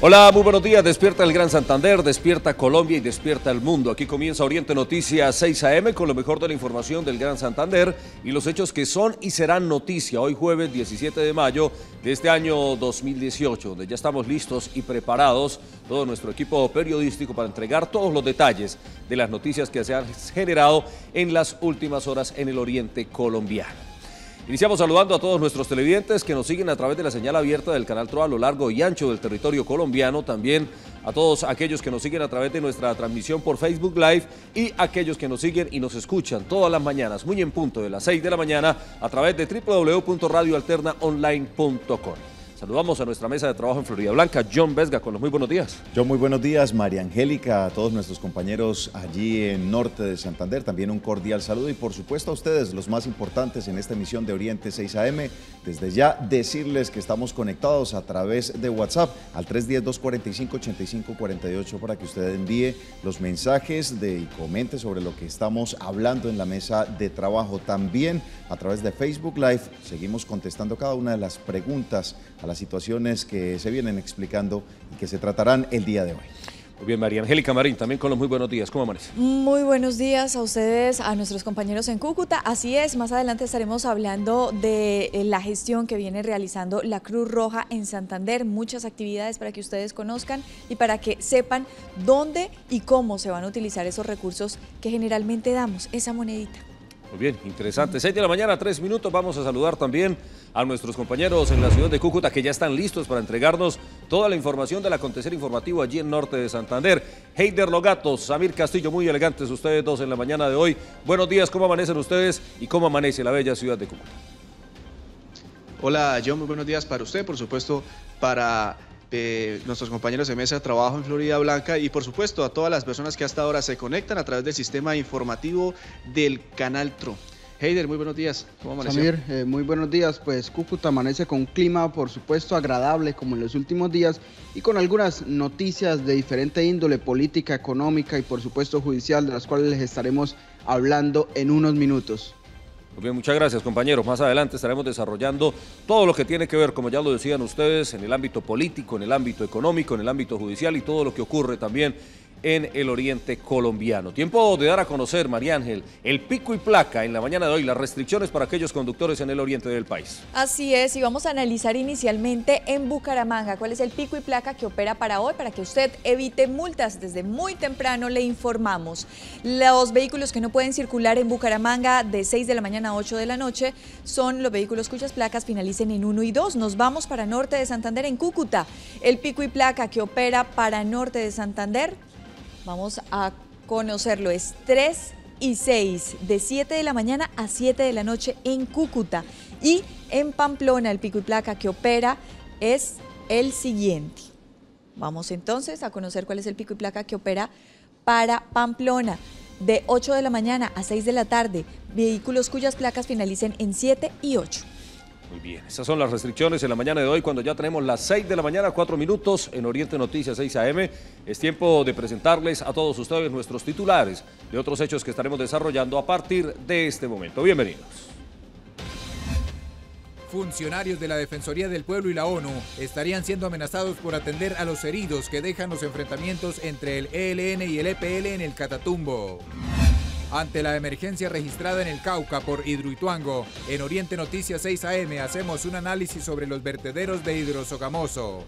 Hola, muy buenos días. Despierta el Gran Santander, despierta Colombia y despierta el mundo. Aquí comienza Oriente Noticias 6 AM con lo mejor de la información del Gran Santander y los hechos que son y serán noticia hoy jueves 17 de mayo de este año 2018, donde ya estamos listos y preparados todo nuestro equipo periodístico para entregar todos los detalles de las noticias que se han generado en las últimas horas en el Oriente colombiano. Iniciamos saludando a todos nuestros televidentes que nos siguen a través de la señal abierta del Canal TRO a lo largo y ancho del territorio colombiano, también a todos aquellos que nos siguen a través de nuestra transmisión por Facebook Live y aquellos que nos siguen y nos escuchan todas las mañanas, muy en punto de las 6 de la mañana, a través de www.radioalternaonline.com. Saludamos a nuestra mesa de trabajo en Florida Blanca, John Vesga, con los muy buenos días. John, muy buenos días, María Angélica, a todos nuestros compañeros allí en Norte de Santander, también un cordial saludo y por supuesto a ustedes, los más importantes en esta emisión de Oriente 6 AM. Desde ya decirles que estamos conectados a través de WhatsApp al 310-245-8548 para que usted envíe los mensajes de, y comente sobre lo que estamos hablando en la mesa de trabajo. También a través de Facebook Live seguimos contestando cada una de las preguntas a las situaciones que se vienen explicando y que se tratarán el día de hoy. Muy bien, María Angélica Marín, también con los muy buenos días. ¿Cómo amanece? Muy buenos días a ustedes, a nuestros compañeros en Cúcuta. Así es, más adelante estaremos hablando de eh, la gestión que viene realizando la Cruz Roja en Santander. Muchas actividades para que ustedes conozcan y para que sepan dónde y cómo se van a utilizar esos recursos que generalmente damos, esa monedita. Muy bien, interesante. 6 de la mañana, tres minutos. Vamos a saludar también a nuestros compañeros en la ciudad de Cúcuta que ya están listos para entregarnos toda la información del acontecer informativo allí en Norte de Santander. Heider Logatos, Samir Castillo, muy elegantes ustedes dos en la mañana de hoy. Buenos días, ¿cómo amanecen ustedes y cómo amanece la bella ciudad de Cúcuta? Hola, John, muy buenos días para usted, por supuesto, para eh, nuestros compañeros de mesa de trabajo en Florida Blanca y por supuesto a todas las personas que hasta ahora se conectan a través del sistema informativo del Canal TRO. Heider, muy buenos días. ¿Cómo amaneció? Samir, eh, muy buenos días. Pues Cúcuta amanece con un clima, por supuesto, agradable como en los últimos días y con algunas noticias de diferente índole, política, económica y por supuesto judicial, de las cuales les estaremos hablando en unos minutos. Muy bien, muchas gracias compañeros. Más adelante estaremos desarrollando todo lo que tiene que ver, como ya lo decían ustedes, en el ámbito político, en el ámbito económico, en el ámbito judicial y todo lo que ocurre también en el oriente colombiano. Tiempo de dar a conocer, María Ángel, el pico y placa en la mañana de hoy, las restricciones para aquellos conductores en el oriente del país. Así es, y vamos a analizar inicialmente en Bucaramanga cuál es el pico y placa que opera para hoy, para que usted evite multas. Desde muy temprano le informamos. Los vehículos que no pueden circular en Bucaramanga de 6 de la mañana a 8 de la noche son los vehículos cuyas placas finalicen en 1 y 2. Nos vamos para norte de Santander en Cúcuta. El pico y placa que opera para norte de Santander Vamos a conocerlo. Es 3 y 6, de 7 de la mañana a 7 de la noche en Cúcuta. Y en Pamplona, el pico y placa que opera es el siguiente. Vamos entonces a conocer cuál es el pico y placa que opera para Pamplona. De 8 de la mañana a 6 de la tarde, vehículos cuyas placas finalicen en 7 y 8. Muy bien, esas son las restricciones en la mañana de hoy cuando ya tenemos las 6 de la mañana, 4 minutos en Oriente Noticias 6 AM. Es tiempo de presentarles a todos ustedes nuestros titulares de otros hechos que estaremos desarrollando a partir de este momento. Bienvenidos. Funcionarios de la Defensoría del Pueblo y la ONU estarían siendo amenazados por atender a los heridos que dejan los enfrentamientos entre el ELN y el EPL en el Catatumbo. Ante la emergencia registrada en el Cauca por Hidroituango, en Oriente Noticias 6 AM hacemos un análisis sobre los vertederos de hidrosogamoso.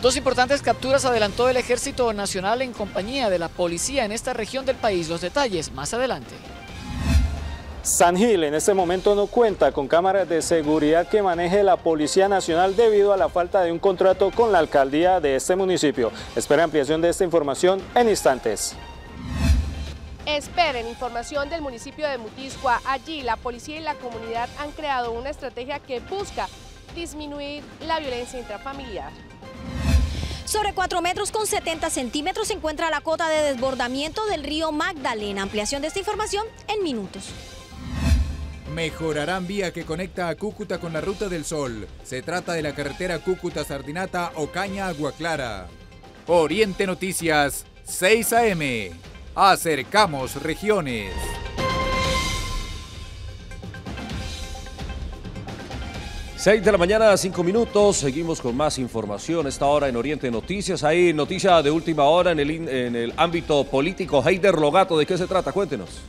Dos importantes capturas adelantó el Ejército Nacional en compañía de la policía en esta región del país. Los detalles más adelante. San Gil en este momento no cuenta con cámaras de seguridad que maneje la Policía Nacional debido a la falta de un contrato con la alcaldía de este municipio. Espera ampliación de esta información en instantes. Esperen información del municipio de Mutiscua. Allí la policía y la comunidad han creado una estrategia que busca disminuir la violencia intrafamiliar. Sobre 4 metros con 70 centímetros se encuentra la cota de desbordamiento del río Magdalena. Ampliación de esta información en minutos. Mejorarán vía que conecta a Cúcuta con la Ruta del Sol. Se trata de la carretera Cúcuta-Sardinata Ocaña-Agua Clara. Oriente Noticias, 6 AM. Acercamos regiones. 6 de la mañana, 5 minutos. Seguimos con más información. Esta hora en Oriente Noticias. Hay noticia de última hora en el, en el ámbito político. Heider Logato, ¿de qué se trata? Cuéntenos.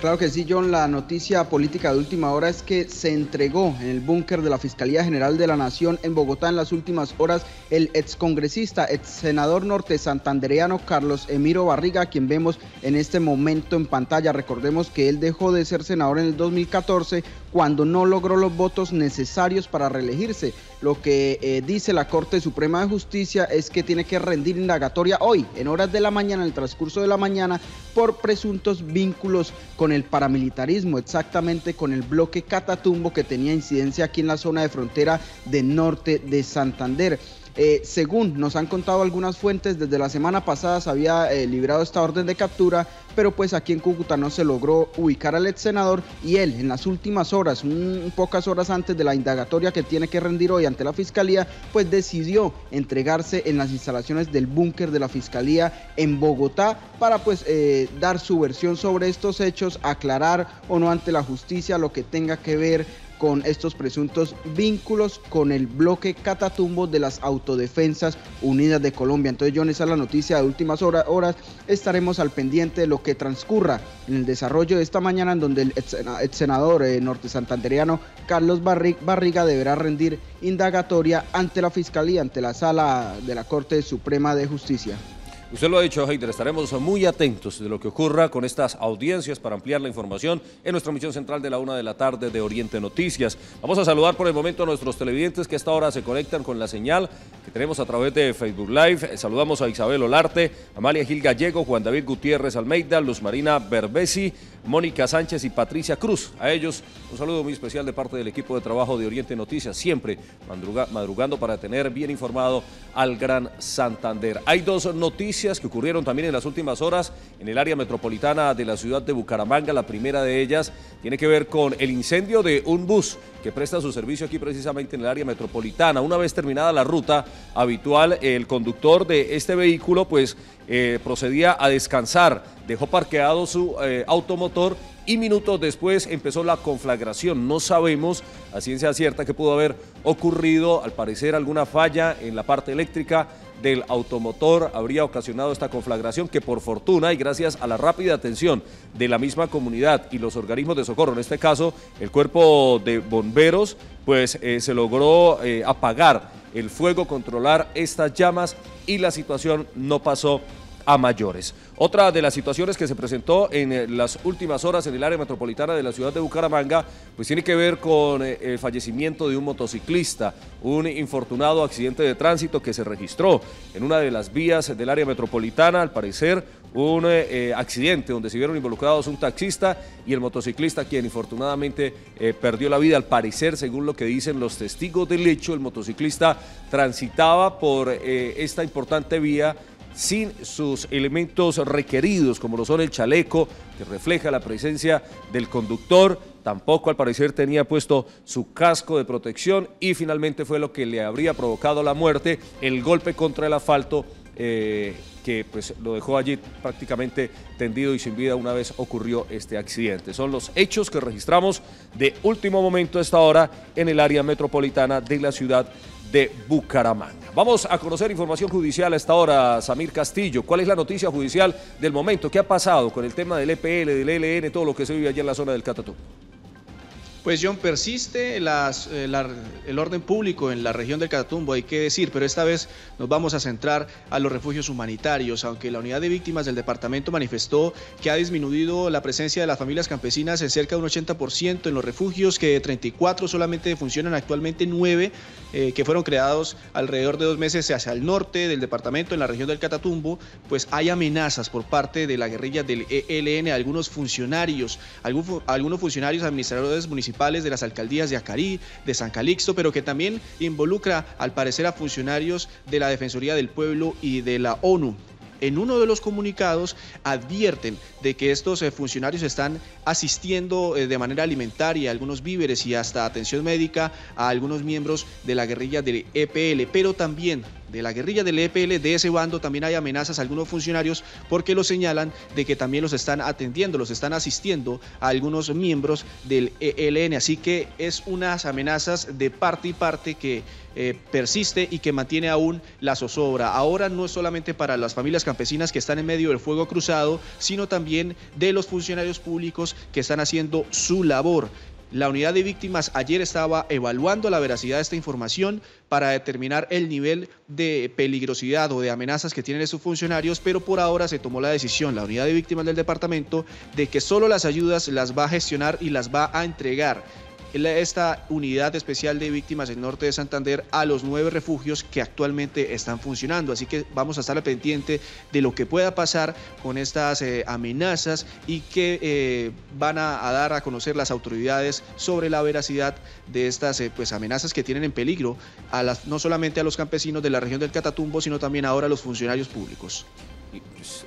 Claro que sí, John. La noticia política de última hora es que se entregó en el búnker de la Fiscalía General de la Nación en Bogotá en las últimas horas el excongresista, ex senador norte santandereano Carlos Emiro Barriga, quien vemos en este momento en pantalla. Recordemos que él dejó de ser senador en el 2014 cuando no logró los votos necesarios para reelegirse. Lo que eh, dice la Corte Suprema de Justicia es que tiene que rendir indagatoria hoy, en horas de la mañana, en el transcurso de la mañana, por presuntos vínculos con el paramilitarismo, exactamente con el bloque Catatumbo que tenía incidencia aquí en la zona de frontera del norte de Santander. Eh, según nos han contado algunas fuentes, desde la semana pasada se había eh, librado esta orden de captura, pero pues aquí en Cúcuta no se logró ubicar al ex senador y él en las últimas horas, pocas horas antes de la indagatoria que tiene que rendir hoy ante la fiscalía, pues decidió entregarse en las instalaciones del búnker de la fiscalía en Bogotá para pues eh, dar su versión sobre estos hechos, aclarar o no ante la justicia lo que tenga que ver con estos presuntos vínculos con el bloque Catatumbo de las Autodefensas Unidas de Colombia. Entonces, John, esa es la noticia de últimas horas. Estaremos al pendiente de lo que transcurra en el desarrollo de esta mañana, en donde el ex senador eh, norte santanderiano Carlos Barriga deberá rendir indagatoria ante la Fiscalía, ante la Sala de la Corte Suprema de Justicia. Usted lo ha dicho, Heider, estaremos muy atentos de lo que ocurra con estas audiencias para ampliar la información en nuestra misión central de la una de la tarde de Oriente Noticias. Vamos a saludar por el momento a nuestros televidentes que a esta hora se conectan con la señal que tenemos a través de Facebook Live. Saludamos a Isabel Olarte, Amalia Gil Gallego, Juan David Gutiérrez Almeida, Luz Marina Berbesi, Mónica Sánchez y Patricia Cruz. A ellos un saludo muy especial de parte del equipo de trabajo de Oriente Noticias, siempre madrugando para tener bien informado al Gran Santander. Hay dos noticias que ocurrieron también en las últimas horas en el área metropolitana de la ciudad de Bucaramanga. La primera de ellas tiene que ver con el incendio de un bus que presta su servicio aquí precisamente en el área metropolitana. Una vez terminada la ruta habitual, el conductor de este vehículo pues eh, procedía a descansar, dejó parqueado su eh, automotor y minutos después empezó la conflagración. No sabemos a ciencia cierta que pudo haber ocurrido, al parecer alguna falla en la parte eléctrica del automotor habría ocasionado esta conflagración que por fortuna y gracias a la rápida atención de la misma comunidad y los organismos de socorro, en este caso el cuerpo de bomberos, pues eh, se logró eh, apagar el fuego, controlar estas llamas y la situación no pasó mayores. Otra de las situaciones que se presentó en eh, las últimas horas en el área metropolitana de la ciudad de Bucaramanga, pues tiene que ver con eh, el fallecimiento de un motociclista, un infortunado accidente de tránsito que se registró en una de las vías del área metropolitana, al parecer un eh, accidente donde se vieron involucrados un taxista y el motociclista quien infortunadamente perdió la vida. Al parecer, según lo que dicen los testigos del hecho, el motociclista transitaba por esta importante vía sin sus elementos requeridos, como lo son el chaleco, que refleja la presencia del conductor, tampoco al parecer tenía puesto su casco de protección y finalmente fue lo que le habría provocado la muerte, el golpe contra el asfalto eh, que pues lo dejó allí prácticamente tendido y sin vida una vez ocurrió este accidente. Son los hechos que registramos de último momento a esta hora en el área metropolitana de la ciudad de Bucaramanga. Vamos a conocer información judicial a esta hora, Samir Castillo. ¿Cuál es la noticia judicial del momento? ¿Qué ha pasado con el tema del EPL, del ELN, todo lo que se vive allí en la zona del Catatú? Pues John, persiste eh, el orden público en la región del Catatumbo, hay que decir, pero esta vez nos vamos a centrar a los refugios humanitarios, aunque la unidad de víctimas del departamento manifestó que ha disminuido la presencia de las familias campesinas en cerca de un 80% en los refugios, que de 34 solamente funcionan actualmente 9, eh, que fueron creados alrededor de dos meses hacia el norte del departamento, en la región del Catatumbo, pues hay amenazas por parte de la guerrilla del ELN algunos funcionarios, algunos funcionarios administradores municipales de las alcaldías de Acarí, de San Calixto, pero que también involucra al parecer a funcionarios de la Defensoría del Pueblo y de la ONU en uno de los comunicados advierten de que estos eh, funcionarios están asistiendo eh, de manera alimentaria algunos víveres y hasta atención médica a algunos miembros de la guerrilla del EPL, pero también de la guerrilla del EPL, de ese bando también hay amenazas a algunos funcionarios porque lo señalan de que también los están atendiendo, los están asistiendo a algunos miembros del ELN. Así que es unas amenazas de parte y parte que eh, persiste y que mantiene aún la zozobra. Ahora no es solamente para las familias campesinas que están en medio del fuego cruzado, sino también de los funcionarios públicos que están haciendo su labor. La unidad de víctimas ayer estaba evaluando la veracidad de esta información para determinar el nivel de peligrosidad o de amenazas que tienen esos funcionarios, pero por ahora se tomó la decisión, la unidad de víctimas del departamento, de que solo las ayudas las va a gestionar y las va a entregar esta unidad especial de víctimas del norte de Santander a los nueve refugios que actualmente están funcionando. Así que vamos a estar al pendiente de lo que pueda pasar con estas eh, amenazas y que eh, van a, dar a conocer las autoridades sobre la veracidad de estas eh, pues, amenazas que tienen en peligro a las, no solamente a los campesinos de la región del Catatumbo, sino también ahora a los funcionarios públicos.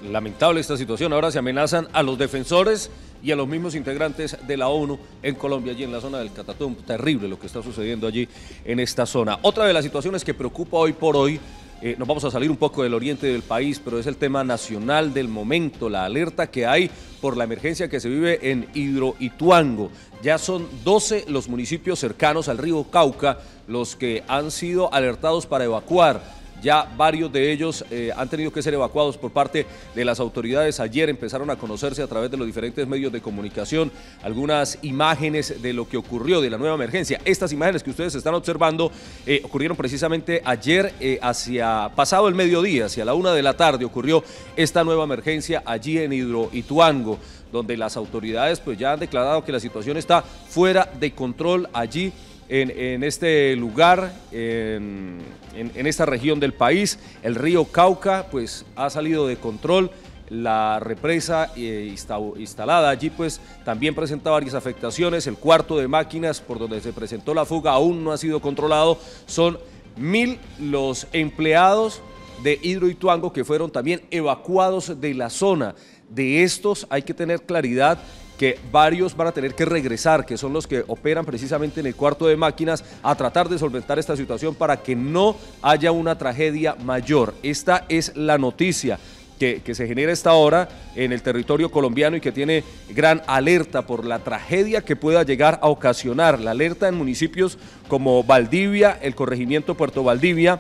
Lamentable esta situación. Ahora se amenazan a los defensores y a los mismos integrantes de la ONU en Colombia, allí en la zona del Catatumbo. Terrible lo que está sucediendo allí en esta zona. Otra de las situaciones que preocupa hoy por hoy, eh, nos vamos a salir un poco del oriente del país, pero es el tema nacional del momento, la alerta que hay por la emergencia que se vive en Hidroituango. Ya son 12 los municipios cercanos al río Cauca los que han sido alertados para evacuar ya varios de ellos eh, han tenido que ser evacuados por parte de las autoridades. Ayer empezaron a conocerse a través de los diferentes medios de comunicación algunas imágenes de lo que ocurrió de la nueva emergencia. Estas imágenes que ustedes están observando eh, ocurrieron precisamente ayer eh, hacia pasado el mediodía, hacia la una de la tarde ocurrió esta nueva emergencia allí en Hidroituango donde las autoridades pues ya han declarado que la situación está fuera de control allí en, este lugar, en, esta región del país. El río Cauca pues ha salido de control. La represa eh, instalada allí pues también presenta varias afectaciones. El cuarto de máquinas por donde se presentó la fuga aún no ha sido controlado. Son mil los empleados de Hidroituango que fueron también evacuados de la zona. De estos hay que tener claridad que varios van a tener que regresar, que son los que operan precisamente en el cuarto de máquinas, a tratar de solventar esta situación para que no haya una tragedia mayor. Esta es la noticia. Que, se genera esta hora en el territorio colombiano y que tiene gran alerta por la tragedia que pueda llegar a ocasionar. La alerta en municipios como Valdivia, el corregimiento Puerto Valdivia,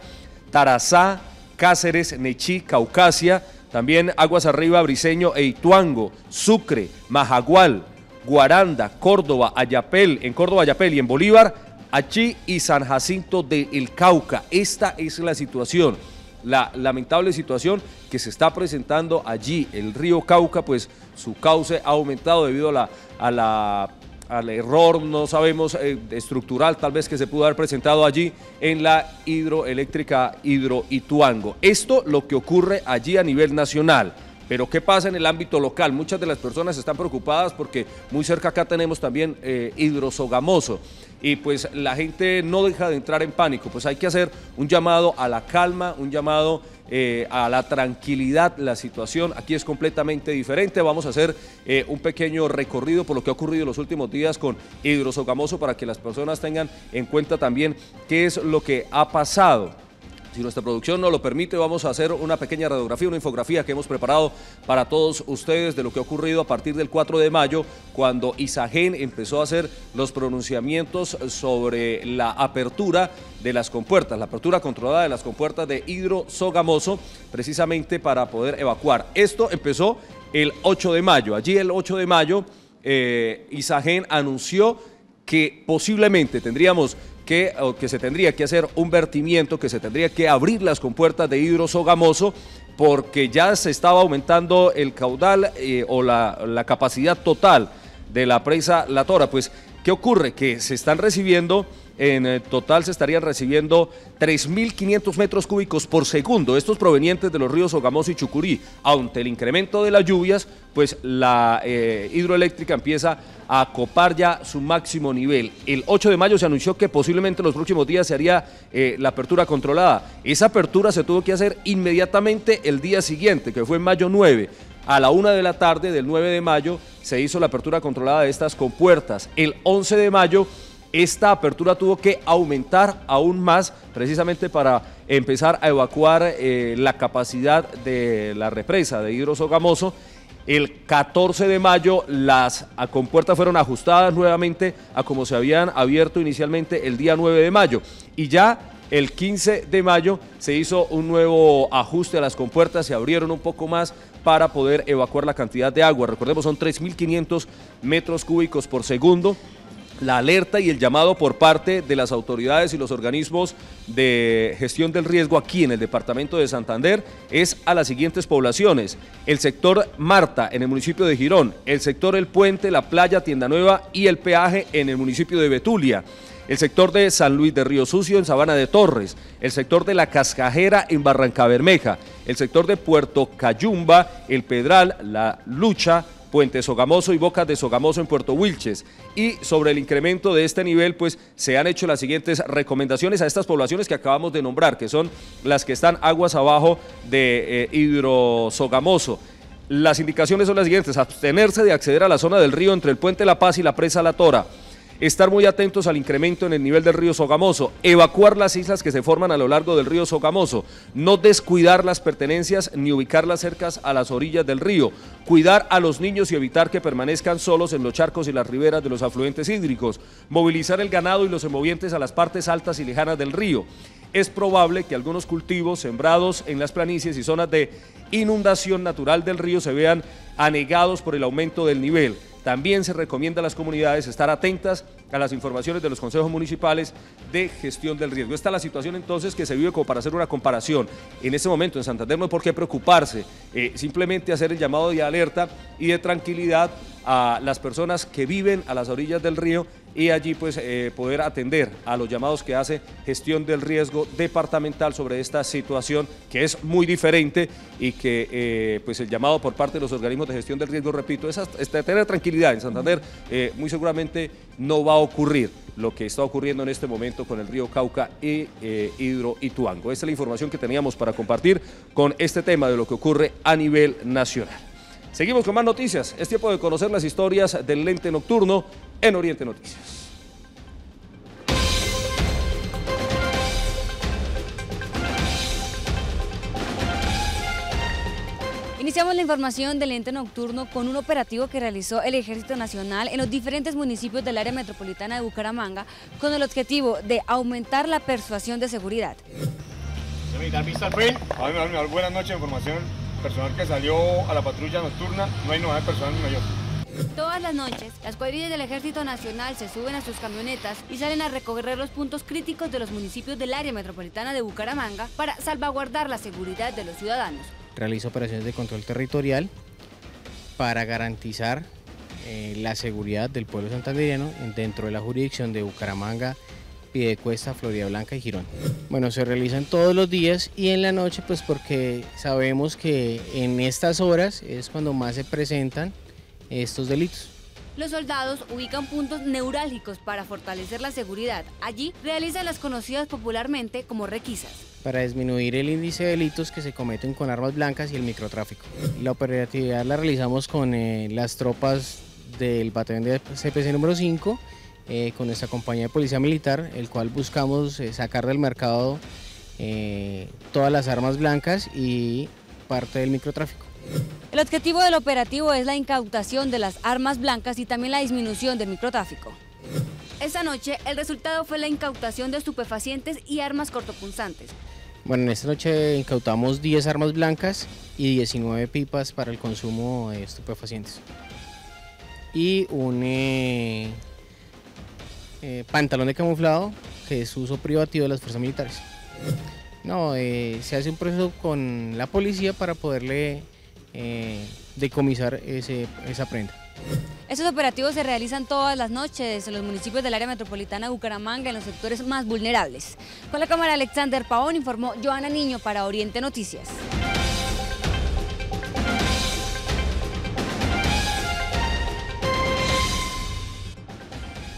Tarazá, Cáceres, Nechí, Caucasia, también Aguas Arriba, Briseño e Sucre, Majagual, Guaranda, Córdoba, Ayapel, en Córdoba, Ayapel y en Bolívar, Achí y San Jacinto de El Cauca. Esta es la situación, la lamentable situación que se está presentando allí. El río Cauca, pues su cauce ha aumentado debido a la al error, no sabemos, eh, estructural tal vez que se pudo haber presentado allí en la hidroeléctrica Hidroituango. Esto lo que ocurre allí a nivel nacional. Pero ¿qué pasa en el ámbito local? Muchas de las personas están preocupadas porque muy cerca acá tenemos también eh, hidrosogamoso y pues la gente no deja de entrar en pánico. Pues hay que hacer un llamado a la calma, un llamado eh, a la tranquilidad. La situación aquí es completamente diferente. Vamos a hacer eh, un pequeño recorrido por lo que ha ocurrido en los últimos días con hidrosogamoso para que las personas tengan en cuenta también qué es lo que ha pasado. Si nuestra producción nos lo permite, vamos a hacer una pequeña radiografía, una infografía que hemos preparado para todos ustedes de lo que ha ocurrido a partir del 4 de mayo, cuando Isagen empezó a hacer los pronunciamientos sobre la apertura de las compuertas, la apertura controlada de las compuertas de Hidro Sogamoso, precisamente para poder evacuar. Esto empezó el 8 de mayo. Allí el 8 de mayo, eh, Isagen anunció que posiblemente tendríamos que, que se tendría que hacer un vertimiento, que se tendría que abrir las compuertas de hidrosogamoso porque ya se estaba aumentando el caudal eh, o la, la, capacidad total de la presa La Tora. Pues, ¿qué ocurre? Que se están recibiendo en eh, total se estarían recibiendo 3.500 metros cúbicos por segundo, estos provenientes de los ríos Ogamoso y Chucurí. Ante el incremento de las lluvias, pues la eh, hidroeléctrica empieza a copar ya su máximo nivel. El 8 de mayo se anunció que posiblemente en los próximos días se haría eh, la apertura controlada. Esa apertura se tuvo que hacer inmediatamente el día siguiente, que fue en mayo 9. A la una de la tarde del 9 de mayo se hizo la apertura controlada de estas compuertas. El 11 de mayo esta apertura tuvo que aumentar aún más precisamente para empezar a evacuar eh, la capacidad de la represa de Hidrosogamoso. El 14 de mayo las compuertas fueron ajustadas nuevamente a como se habían abierto inicialmente el día 9 de mayo y ya el 15 de mayo se hizo un nuevo ajuste a las compuertas, se abrieron un poco más para poder evacuar la cantidad de agua. Recordemos, son 3.500 metros cúbicos por segundo la alerta y el llamado por parte de las autoridades y los organismos de gestión del riesgo aquí en el departamento de Santander es a las siguientes poblaciones. El sector Marta en el municipio de Girón, el sector El Puente, la playa Tienda Nueva y el peaje en el municipio de Betulia. El sector de San Luis de Río Sucio en Sabana de Torres, el sector de La Cascajera en Barranca Bermeja, el sector de Puerto Cayumba, El Pedral, La Lucha, Puente Sogamoso y Bocas de Sogamoso en Puerto Wilches. Y sobre el incremento de este nivel, pues se han hecho las siguientes recomendaciones a estas poblaciones que acabamos de nombrar, que son las que están aguas abajo de eh, Hidrosogamoso. Las indicaciones son las siguientes, abstenerse de acceder a la zona del río entre el Puente La Paz y la Presa La Tora estar muy atentos al incremento en el nivel del río Sogamoso, evacuar las islas que se forman a lo largo del río Sogamoso, no descuidar las pertenencias ni ubicarlas cerca a las orillas del río, cuidar a los niños y evitar que permanezcan solos en los charcos y las riberas de los afluentes hídricos, movilizar el ganado y los emovientes a las partes altas y lejanas del río. Es probable que algunos cultivos sembrados en las planicies y zonas de inundación natural del río se vean anegados por el aumento del nivel. También se recomienda a las comunidades estar atentas a las informaciones de los consejos municipales de gestión del riesgo. Esta es la situación entonces que se vive como para hacer una comparación. En este momento en Santander no hay por qué preocuparse, eh, simplemente hacer el llamado de alerta y de tranquilidad a las personas que viven a las orillas del río y allí pues eh, poder atender a los llamados que hace gestión del riesgo departamental sobre esta situación que es muy diferente y que eh, pues el llamado por parte de los organismos de gestión del riesgo, repito, es, tener tranquilidad en Santander, eh, muy seguramente no va a ocurrir lo que está ocurriendo en este momento con el río Cauca y Hidro Ituango. Esta es la información que teníamos para compartir con este tema de lo que ocurre a nivel nacional. Seguimos con más noticias. Es tiempo de conocer las historias del lente nocturno en Oriente Noticias. Iniciamos la información del ente nocturno con un operativo que realizó el Ejército Nacional en los diferentes municipios del área metropolitana de Bucaramanga con el objetivo de aumentar la persuasión de seguridad. Buenas noches, información personal que salió a la patrulla nocturna, no hay novedad personal ni mayor. Todas las noches, las cuadrillas del Ejército Nacional se suben a sus camionetas y salen a recorrer los puntos críticos de los municipios del área metropolitana de Bucaramanga para salvaguardar la seguridad de los ciudadanos. Realiza operaciones de control territorial para garantizar eh, la seguridad del pueblo santanderiano dentro de la jurisdicción de Bucaramanga, Piedecuesta, Florida Blanca y Girón. Bueno, se realizan todos los días y en la noche pues porque sabemos que en estas horas es cuando más se presentan estos delitos. Los soldados ubican puntos neurálgicos para fortalecer la seguridad. Allí realizan las conocidas popularmente como requisas. Para disminuir el índice de delitos que se cometen con armas blancas y el microtráfico. La operatividad la realizamos con eh, las tropas del batallón de CPC número 5, eh, con nuestra compañía de policía militar, el cual buscamos eh, sacar del mercado todas las armas blancas y parte del microtráfico. El objetivo del operativo es la incautación de las armas blancas y también la disminución del microtráfico. Esta noche el resultado fue la incautación de estupefacientes y armas cortopunzantes. Bueno, en esta noche incautamos 10 armas blancas y 19 pipas para el consumo de estupefacientes. Y un eh, eh, pantalón de camuflado que es uso privativo de las fuerzas militares. No, eh, se hace un proceso con la policía para poderle eh, decomisar ese, esa prenda. Estos operativos se realizan todas las noches en los municipios del área metropolitana de Bucaramanga, en los sectores más vulnerables. Con la cámara Alexander Pavón informó Joana Niño para Oriente Noticias.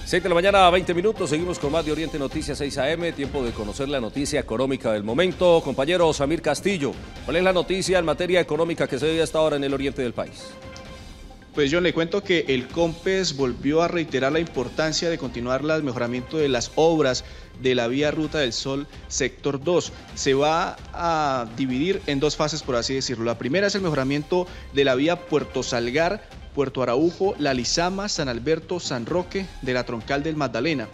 6 de la mañana, 20 minutos. Seguimos con más de Oriente Noticias 6 AM. Tiempo de conocer la noticia económica del momento. Compañero Samir Castillo, ¿cuál es la noticia en materia económica que se ve hasta ahora en el oriente del país? Pues yo le cuento que el COMPES volvió a reiterar la importancia de continuar el mejoramiento de las obras de la vía Ruta del Sol sector 2. Se va a dividir en dos fases, por así decirlo. La primera es el mejoramiento de la vía Puerto Salgar, Puerto Araujo, La Lizama, San Alberto, San Roque, de la Troncal del Magdalena.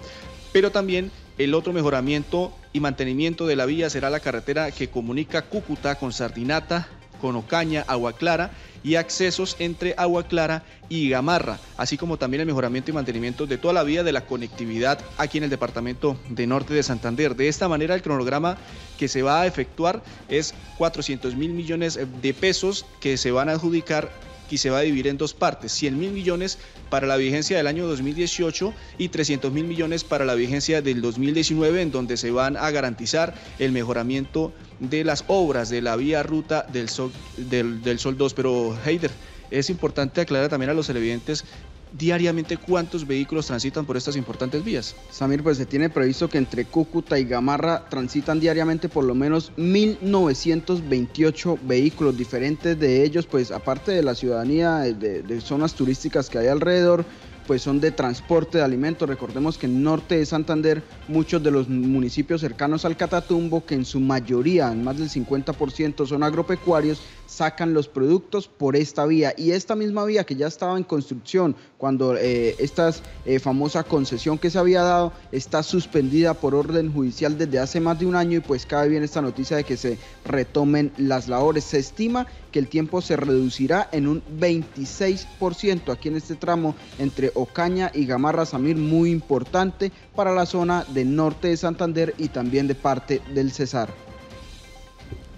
Pero también el otro mejoramiento y mantenimiento de la vía será la carretera que comunica Cúcuta con Sardinata, con Ocaña, Agua Clara y accesos entre Agua Clara y Gamarra, así como también el mejoramiento y mantenimiento de toda la vía de la conectividad aquí en el departamento de Norte de Santander. De esta manera, el cronograma que se va a efectuar es 400 mil millones de pesos que se van a adjudicar y se va a dividir en dos partes, 100 mil millones para la vigencia del año 2018 y 300 mil millones para la vigencia del 2019, en donde se van a garantizar el mejoramiento de las obras de la vía ruta del Sol, del, del Sol 2. Pero, Heider, es importante aclarar también a los televidentes diariamente cuántos vehículos transitan por estas importantes vías. Samir, pues se tiene previsto que entre Cúcuta y Gamarra transitan diariamente por lo menos 1.928 vehículos diferentes de ellos, pues aparte de la ciudadanía, de, de zonas turísticas que hay alrededor, pues son de transporte de alimentos. Recordemos que en norte de Santander, muchos de los municipios cercanos al Catatumbo, que en su mayoría, en más del 50% son agropecuarios, sacan los productos por esta vía. Y esta misma vía que ya estaba en construcción cuando eh, esta eh, famosa concesión que se había dado está suspendida por orden judicial desde hace más de un año y pues cabe bien esta noticia de que se retomen las labores. Se estima que el tiempo se reducirá en un 26% aquí en este tramo entre Ocaña y Gamarra Samir, muy importante para la zona del norte de Santander y también de parte del Cesar.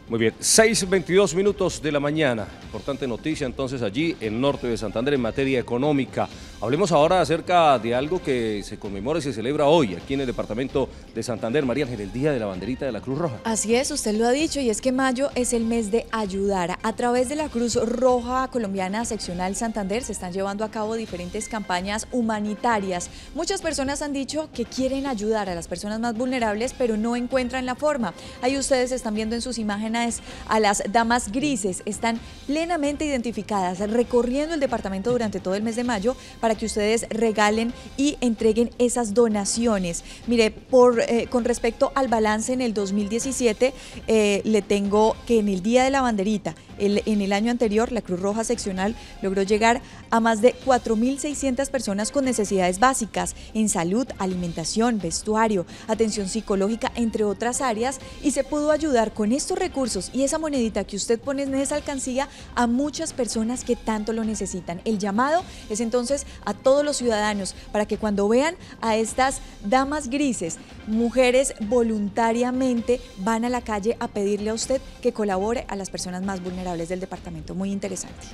Muy bien, 6.22 minutos de la mañana. Importante noticia entonces allí en norte de Santander en materia económica. Hablemos ahora acerca de algo que se conmemora y se celebra hoy aquí en el departamento de Santander. María Ángel, el Día de la Banderita de la Cruz Roja. Así es, usted lo ha dicho y es que mayo es el mes de ayudar. A través de la Cruz Roja Colombiana Seccional Santander se están llevando a cabo diferentes campañas humanitarias. Muchas personas han dicho que quieren ayudar a las personas más vulnerables pero no encuentran la forma. Ahí ustedes están viendo en sus imágenes a las damas grises. Están plenamente identificadas, recorriendo el departamento durante todo el mes de mayo para que ustedes regalen y entreguen esas donaciones. Mire, por, eh, con respecto al balance en el 2017, eh, le tengo que en el Día de la Banderita, en el año anterior, la Cruz Roja Seccional logró llegar a más de 4.600 personas con necesidades básicas en salud, alimentación, vestuario, atención psicológica, entre otras áreas, y se pudo ayudar con estos recursos y esa monedita que usted pone en esa alcancía a muchas personas que tanto lo necesitan. El llamado es entonces a todos los ciudadanos para que cuando vean a estas damas grises, mujeres voluntariamente van a la calle a pedirle a usted que colabore a las personas más vulnerables del departamento. Muy interesante.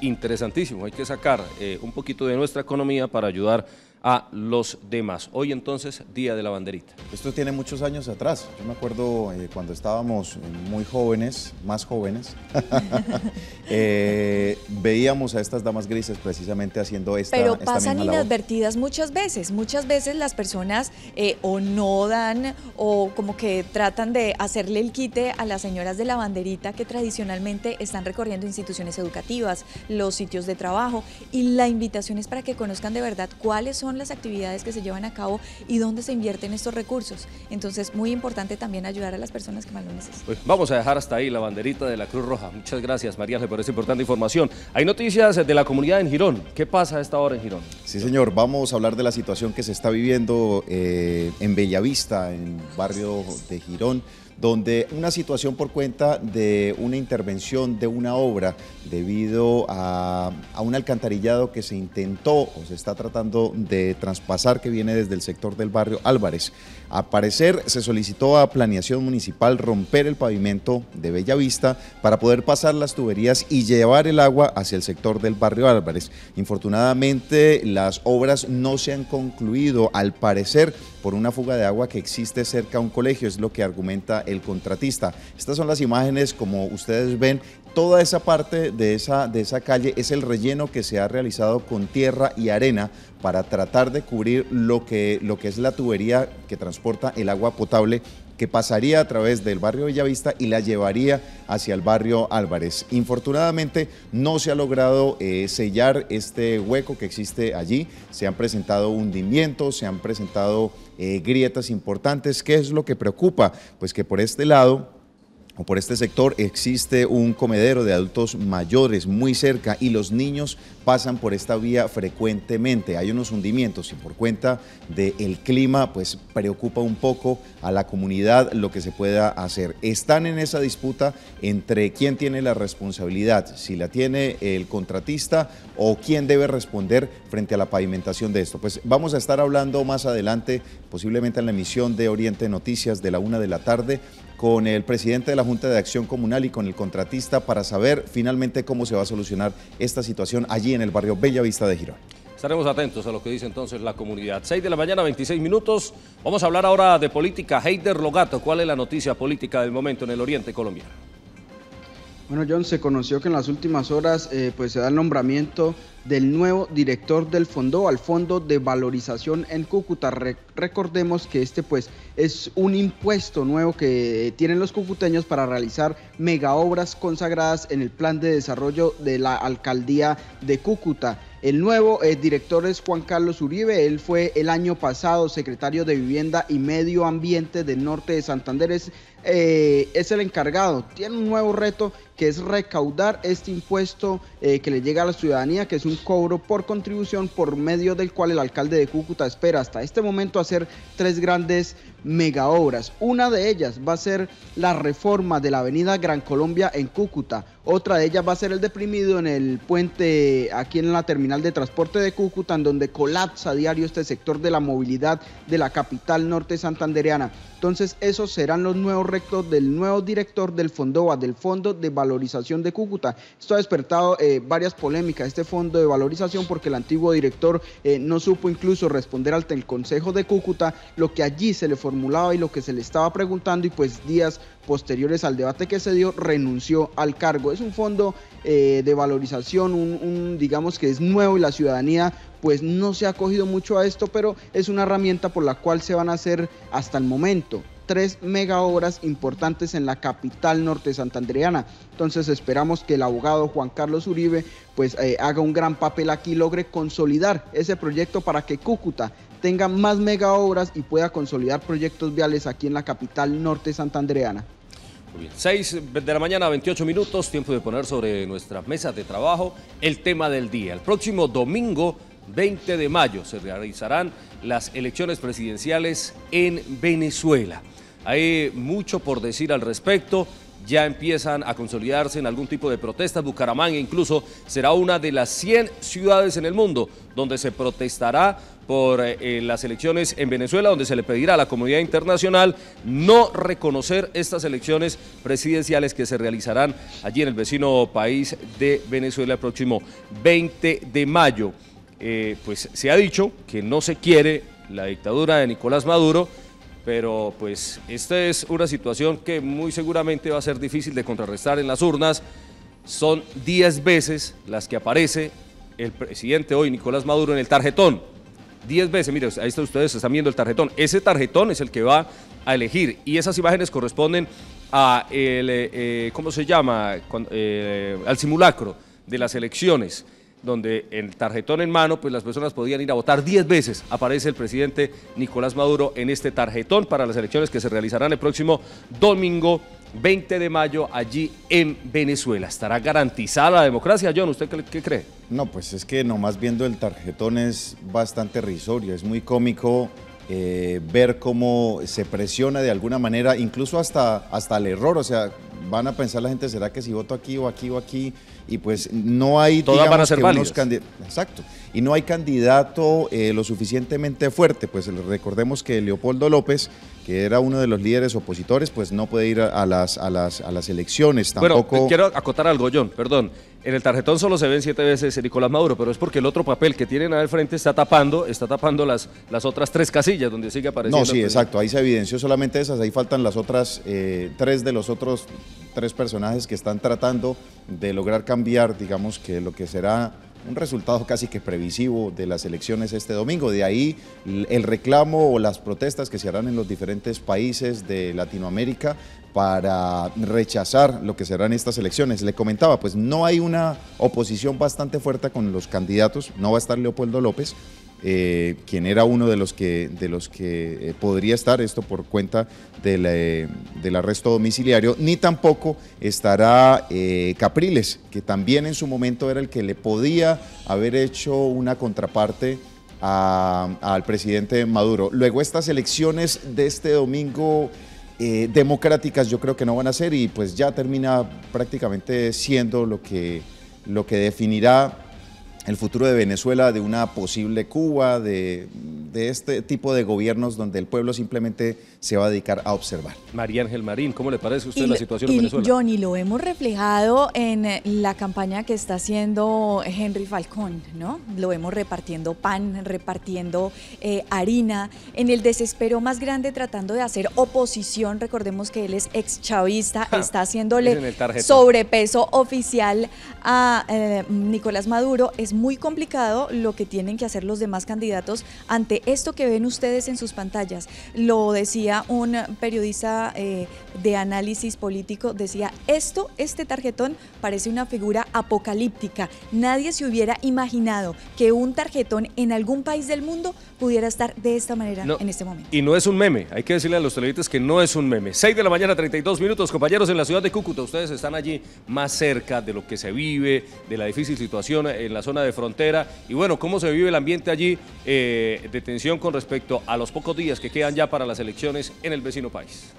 Interesantísimo. Hay que sacar eh, un poquito de nuestra economía para ayudar a los demás. Hoy entonces, Día de la Banderita. Esto tiene muchos años atrás. Yo me acuerdo eh, cuando estábamos muy jóvenes, más jóvenes, eh, veíamos a estas damas grises precisamente haciendo esta Pero pasan inadvertidas muchas veces. Muchas veces las personas eh, o no dan o como que tratan de hacerle el quite a las señoras de la banderita que tradicionalmente están recorriendo instituciones educativas, los sitios de trabajo y la invitación es para que conozcan de verdad cuáles son las actividades que se llevan a cabo y dónde se invierten estos recursos. Entonces, muy importante también ayudar a las personas que más lo necesitan. Pues vamos a dejar hasta ahí la banderita de la Cruz Roja. Muchas gracias, María, por esa importante información. Hay noticias de la comunidad en Girón. ¿Qué pasa a esta hora en Girón? Sí, señor. Vamos a hablar de la situación que se está viviendo eh, en Bellavista, en barrio de Girón donde una situación por cuenta de una intervención de una obra debido a, un alcantarillado que se intentó o se está tratando de traspasar que viene desde el sector del barrio Álvarez. A parecer se solicitó a Planeación Municipal romper el pavimento de Bellavista para poder pasar las tuberías y llevar el agua hacia el sector del barrio Álvarez. Infortunadamente las obras no se han concluido al parecer por una fuga de agua que existe cerca a un colegio, es lo que argumenta el contratista. Estas son las imágenes como ustedes ven toda esa parte de esa, de esa calle es el relleno que se ha realizado con tierra y arena para tratar de cubrir lo que, lo que es la tubería que transporta el agua potable que pasaría a través del barrio Bellavista y la llevaría hacia el barrio Álvarez. Infortunadamente no se ha logrado eh, sellar este hueco que existe allí, se han presentado hundimientos, se han presentado eh, grietas importantes. ¿Qué es lo que preocupa? Pues que por este lado o por este sector existe un comedero de adultos mayores muy cerca y los niños pasan por esta vía frecuentemente. Hay unos hundimientos y por cuenta del clima pues preocupa un poco a la comunidad lo que se pueda hacer. Están en esa disputa entre quién tiene la responsabilidad, si la tiene el contratista o quién debe responder frente a la pavimentación de esto. Pues vamos a estar hablando más adelante, posiblemente en la emisión de Oriente Noticias de la una de la tarde, con el presidente de la Junta de Acción Comunal y con el contratista para saber finalmente cómo se va a solucionar esta situación allí en el barrio Bella Vista de Girón. Estaremos atentos a lo que dice entonces la comunidad. 6 de la mañana, 26 minutos. Vamos a hablar ahora de política. Heider Logato, ¿cuál es la noticia política del momento en el oriente colombiano? Bueno, John, se conoció que en las últimas horas eh, pues se da el nombramiento del nuevo director del fondo al Fondo de Valorización en Cúcuta. recordemos que este pues es un impuesto nuevo que tienen los cucuteños para realizar megaobras consagradas en el plan de desarrollo de la alcaldía de Cúcuta. El nuevo eh, director es Juan Carlos Uribe, él fue el año pasado secretario de Vivienda y Medio Ambiente del norte de Santander, eh, es el encargado, tiene un nuevo reto que es recaudar este impuesto eh, que le llega a la ciudadanía, que es un cobro por contribución por medio del cual el alcalde de Cúcuta espera hasta este momento hacer tres grandes megaobras. Una de ellas va a ser la reforma de la avenida Gran Colombia en Cúcuta. Otra de ellas va a ser el deprimido en el puente aquí en la terminal de transporte de Cúcuta, en donde colapsa a diario este sector de la movilidad de la capital norte santandereana. Entonces esos serán los nuevos rectos del nuevo director del Fondoa, del Fondo de Valorización de Cúcuta. Esto ha despertado eh, varias polémicas, este fondo de valorización, porque el antiguo director eh, no supo incluso responder ante el Consejo de Cúcuta lo que allí se le formulaba y lo que se le estaba preguntando y pues días posteriores al debate que se dio renunció al cargo. Es un fondo eh, de valorización, un, digamos que es nuevo y la ciudadanía pues no se ha acogido mucho a esto, pero es una herramienta por la cual se van a hacer hasta el momento tres mega obras importantes en la capital norte santandreana. Entonces esperamos que el abogado Juan Carlos Uribe pues eh, haga un gran papel aquí, logre consolidar ese proyecto para que Cúcuta tenga más mega obras y pueda consolidar proyectos viales aquí en la capital norte santandreana. Muy bien. 6 de la mañana, 28 minutos, tiempo de poner sobre nuestras mesas de trabajo el tema del día. El próximo domingo 20 de mayo se realizarán las elecciones presidenciales en Venezuela. Hay mucho por decir al respecto ya empiezan a consolidarse en algún tipo de protesta. Bucaramanga incluso será una de las 100 ciudades en el mundo donde se protestará por eh, las elecciones en Venezuela, donde se le pedirá a la comunidad internacional no reconocer estas elecciones presidenciales que se realizarán allí en el vecino país de Venezuela el próximo 20 de mayo. Eh, pues se ha dicho que no se quiere la dictadura de Nicolás Maduro, pero pues esta es una situación que muy seguramente va a ser difícil de contrarrestar en las urnas. Son 10 veces las que aparece el presidente hoy, Nicolás Maduro, en el tarjetón. 10 veces, mire, ahí está ustedes, están viendo el tarjetón. Ese tarjetón es el que va a elegir y esas imágenes corresponden a el, eh, ¿cómo se llama? Eh, al simulacro de las elecciones donde el tarjetón en mano, pues las personas podían ir a votar 10 veces. Aparece el presidente Nicolás Maduro en este tarjetón para las elecciones que se realizarán el próximo domingo 20 de mayo allí en Venezuela. ¿Estará garantizada la democracia, John? ¿Usted qué, cree? No, pues es que nomás viendo el tarjetón es bastante risorio, es muy cómico eh, ver cómo se presiona de alguna manera, incluso hasta, hasta el error, o sea, van a pensar la gente, ¿será que si voto aquí o aquí o aquí? Y pues no hay... Todas van a ser válidas. Exacto. Y no hay candidato eh, lo suficientemente fuerte. Pues recordemos que Leopoldo López, que era uno de los líderes opositores, pues no puede ir a, las, a, las, a las elecciones. Tampoco... Bueno, quiero acotar algo, John, perdón. En el tarjetón solo se ven siete veces Nicolás Maduro, pero es porque el otro papel que tienen al frente está tapando, está tapando las, las otras tres casillas donde sigue apareciendo. No, sí, exacto. Ahí se evidenció solamente esas, ahí faltan las otras eh, tres de los otros tres personajes que están tratando de lograr cambiar, digamos, que lo que será un resultado casi que previsivo de las elecciones este domingo. De ahí el reclamo o las protestas que se harán en los diferentes países de Latinoamérica para rechazar lo que serán estas elecciones. Le comentaba, pues no hay una oposición bastante fuerte con los candidatos, no va a estar Leopoldo López, eh, quien era uno de los que, de los que eh, podría estar, esto por cuenta del arresto domiciliario, ni tampoco estará eh, Capriles, que también en su momento era el que le podía haber hecho una contraparte al presidente Maduro. Luego estas elecciones de este domingo democráticas yo creo que no van a ser y pues ya termina prácticamente siendo lo que, lo que definirá el futuro de Venezuela, de una posible Cuba, de, este tipo de gobiernos donde el pueblo simplemente se va a dedicar a observar. María Ángel Marín, ¿cómo le parece a usted la situación en Venezuela? Johnny, lo hemos reflejado en eh, la campaña que está haciendo Henry Falcón, ¿no? Lo vemos repartiendo pan, repartiendo eh, harina, en el desespero más grande tratando de hacer oposición. Recordemos que él es ex chavista, está haciéndole sobrepeso oficial a eh, Nicolás Maduro. Es muy complicado lo que tienen que hacer los demás candidatos ante esto que ven ustedes en sus pantallas. Lo decía un periodista eh, de análisis político, decía, esto, este tarjetón parece una figura apocalíptica. Nadie se hubiera imaginado que un tarjetón en algún país del mundo pudiera estar de esta manera en este momento. Y no es un meme, hay que decirle a los televidentes que no es un meme. 6 de la mañana, 32 minutos, compañeros en la ciudad de Cúcuta, ustedes están allí más cerca de lo que se vive, de la difícil situación en la zona de frontera. Y bueno, ¿cómo se vive el ambiente allí eh, de tensión con respecto a los pocos días que quedan ya para las elecciones en el vecino país?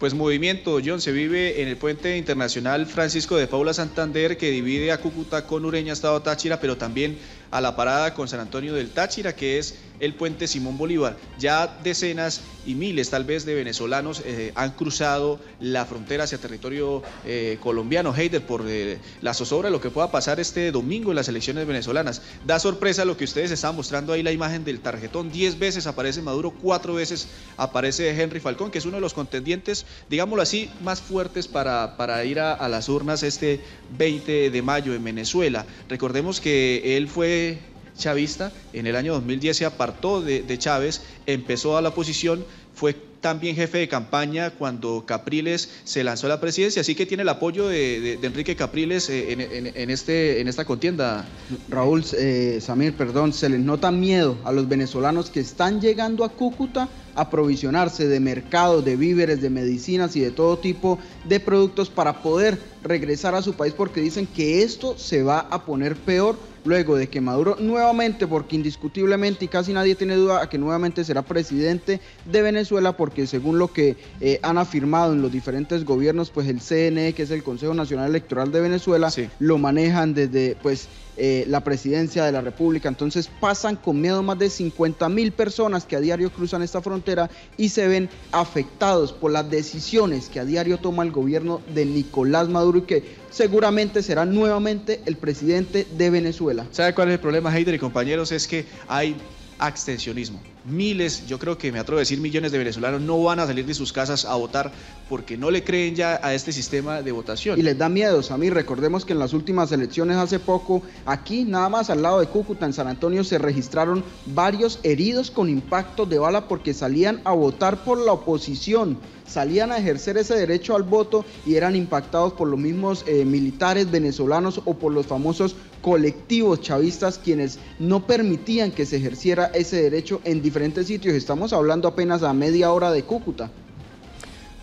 Pues movimiento, John, se vive en el puente internacional Francisco de Paula Santander que divide a Cúcuta con Ureña, Estado Táchira, pero también a la parada con San Antonio del Táchira, que es el puente Simón Bolívar. Ya decenas y miles tal vez de venezolanos eh, han cruzado la frontera hacia territorio eh, colombiano. Heider, por eh, la zozobra lo que pueda pasar este domingo en las elecciones venezolanas. Da sorpresa lo que ustedes están mostrando ahí la imagen del tarjetón. Diez veces aparece Maduro, cuatro veces aparece Henry Falcón, que es uno de los contendientes, digámoslo así, más fuertes para, para ir a, a las urnas este 20 de mayo en Venezuela. Recordemos que él fue chavista, en el año 2010 se apartó de, Chávez, empezó a la oposición, fue también jefe de campaña cuando Capriles se lanzó a la presidencia, así que tiene el apoyo de, Enrique Capriles eh, en, este, en esta contienda. Raúl, eh, Samir, perdón, se les nota miedo a los venezolanos que están llegando a Cúcuta a provisionarse de mercados, de víveres, de medicinas y de todo tipo de productos para poder regresar a su país porque dicen que esto se va a poner peor luego de que Maduro nuevamente, porque indiscutiblemente y casi nadie tiene duda a que nuevamente será presidente de Venezuela, porque según lo que eh, han afirmado en los diferentes gobiernos, pues el CNE, que es el Consejo Nacional Electoral de Venezuela, lo manejan desde pues eh, la presidencia de la República. Entonces pasan con miedo más de 50 mil personas que a diario cruzan esta frontera y se ven afectados por las decisiones que a diario toma el gobierno de Nicolás Maduro y que seguramente será nuevamente el presidente de Venezuela. ¿Sabe cuál es el problema, Heider y compañeros? Es que hay abstencionismo. Miles, yo creo que me atrevo a decir millones de venezolanos no van a salir de sus casas a votar porque no le creen ya a este sistema de votación. Y les da miedo, mí recordemos que en las últimas elecciones hace poco, aquí nada más al lado de Cúcuta, en San Antonio, se registraron varios heridos con impactos de bala porque salían a votar por la oposición salían a ejercer ese derecho al voto y eran impactados por los mismos eh, militares venezolanos o por los famosos colectivos chavistas quienes no permitían que se ejerciera ese derecho en diferentes sitios. Estamos hablando apenas a media hora de Cúcuta.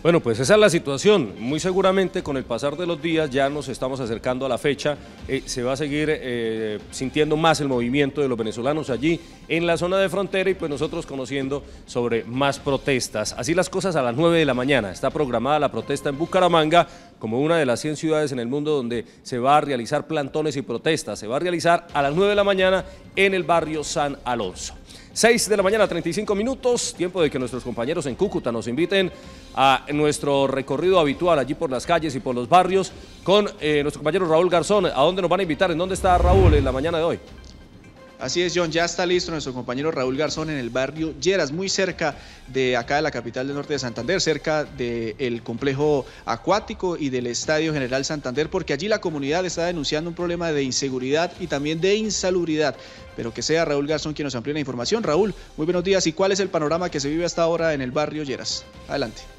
Bueno, pues esa es la situación. Muy seguramente con el pasar de los días ya nos estamos acercando a la fecha. Eh, se va a seguir eh, sintiendo más el movimiento de los venezolanos allí en la zona de frontera y pues nosotros conociendo sobre más protestas. Así las cosas a las 9 de la mañana. Está programada la protesta en Bucaramanga como una de las 100 ciudades en el mundo donde se va a realizar plantones y protestas. Se va a realizar a las 9 de la mañana en el barrio San Alonso. 6 de la mañana, 35 minutos, tiempo de que nuestros compañeros en Cúcuta nos inviten a nuestro recorrido habitual allí por las calles y por los barrios con eh, nuestro compañero Raúl Garzón. ¿A dónde nos van a invitar? ¿En dónde está Raúl en la mañana de hoy? Así es, John, ya está listo nuestro compañero Raúl Garzón en el barrio Lleras, muy cerca de acá de la capital del norte de Santander, cerca del complejo acuático y del Estadio General Santander, porque allí la comunidad está denunciando un problema de inseguridad y también de insalubridad. Pero que sea Raúl Garzón quien nos amplíe la información. Raúl, muy buenos días. ¿Y cuál es el panorama que se vive hasta ahora en el barrio Lleras? Adelante.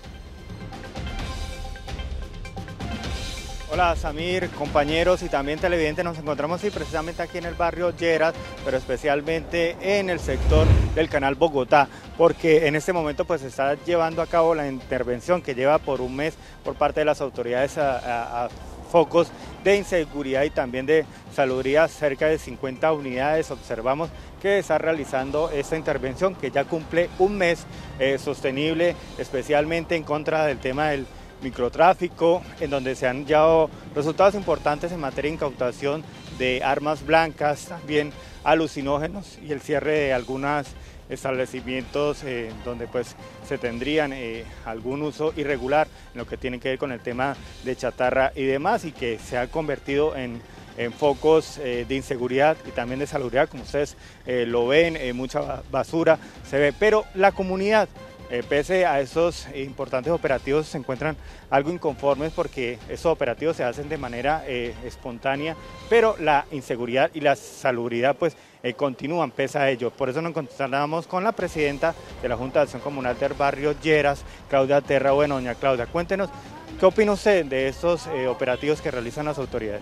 Hola Samir, compañeros y también televidentes, nos encontramos hoy precisamente aquí en el barrio Lleras, pero especialmente en el sector del canal Bogotá, porque en este momento pues se está llevando a cabo la intervención que lleva por un mes por parte de las autoridades a, focos de inseguridad y también de salubridad, cerca de 50 unidades observamos que está realizando esta intervención que ya cumple un mes eh, sostenible, especialmente en contra del tema del microtráfico, en donde se han llevado resultados importantes en materia de incautación de armas blancas, también alucinógenos y el cierre de algunos establecimientos eh, donde pues se tendrían eh, algún uso irregular en lo que tiene que ver con el tema de chatarra y demás y que se ha convertido en, focos eh, de inseguridad y también de salubridad, como ustedes lo ven, mucha basura se ve, pero la comunidad eh, pese a esos importantes operativos se encuentran algo inconformes porque esos operativos se hacen de manera eh, espontánea, pero la inseguridad y la salubridad pues eh, continúan pese a ello. Por eso nos encontramos con la presidenta de la Junta de Acción Comunal del barrio Lleras, Claudia Terra. Bueno, doña Claudia, cuéntenos, ¿qué opina usted de estos operativos que realizan las autoridades?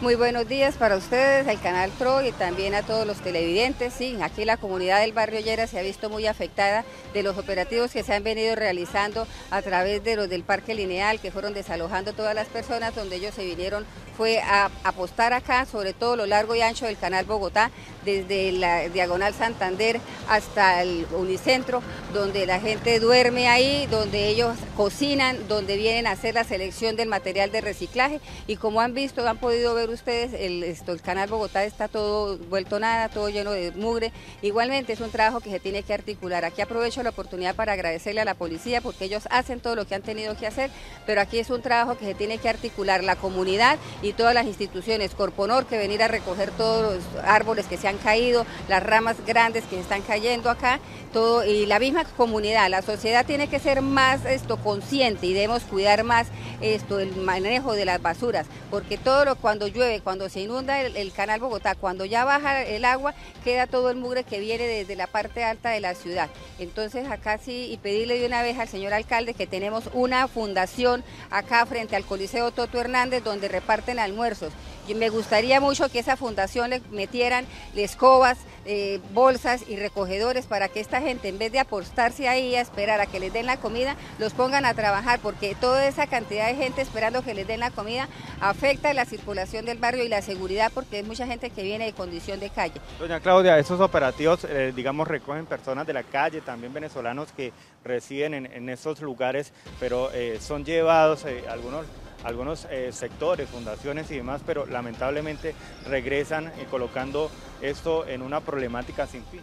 Muy buenos días para ustedes, al canal PRO y también a todos los televidentes. Sí, aquí la comunidad del barrio Llera se ha visto muy afectada de los operativos que se han venido realizando a través de los del Parque Lineal, que fueron desalojando todas las personas, donde ellos se vinieron fue a apostar acá, sobre todo lo largo y ancho del canal Bogotá, desde la diagonal Santander hasta el Unicentro, donde la gente duerme ahí, donde ellos cocinan, donde vienen a hacer la selección del material de reciclaje y como han visto, han podido ver ustedes, el, esto, el canal Bogotá está todo vuelto nada, todo lleno de mugre. Igualmente es un trabajo que se tiene que articular. Aquí aprovecho la oportunidad para agradecerle a la policía porque ellos hacen todo lo que han tenido que hacer, pero aquí es un trabajo que se tiene que articular la comunidad y todas las instituciones, Corponor, que venir a recoger todos los árboles que se han caído, las ramas grandes que están cayendo acá, todo, y la misma comunidad, la sociedad tiene que ser más esto consciente y debemos cuidar más esto, el manejo de las basuras, porque todo lo cuando llueve, cuando se inunda el, canal Bogotá, cuando ya baja el agua, queda todo el mugre que viene desde la parte alta de la ciudad. Entonces acá sí, y pedirle de una vez al señor alcalde que tenemos una fundación acá frente al Coliseo Toto Hernández donde reparten almuerzos. Me gustaría mucho que esa fundación le metieran escobas, eh, bolsas y recogedores para que esta gente, en vez de apostarse ahí a esperar a que les den la comida, los pongan a trabajar, porque toda esa cantidad de gente esperando que les den la comida afecta la circulación del barrio y la seguridad, porque hay mucha gente que viene de condición de calle. Doña Claudia, esos operativos, eh, digamos, recogen personas de la calle, también venezolanos que residen en, esos lugares, pero eh, son llevados algunos algunos eh, sectores, fundaciones y demás, pero lamentablemente regresan eh, colocando esto en una problemática sin fin.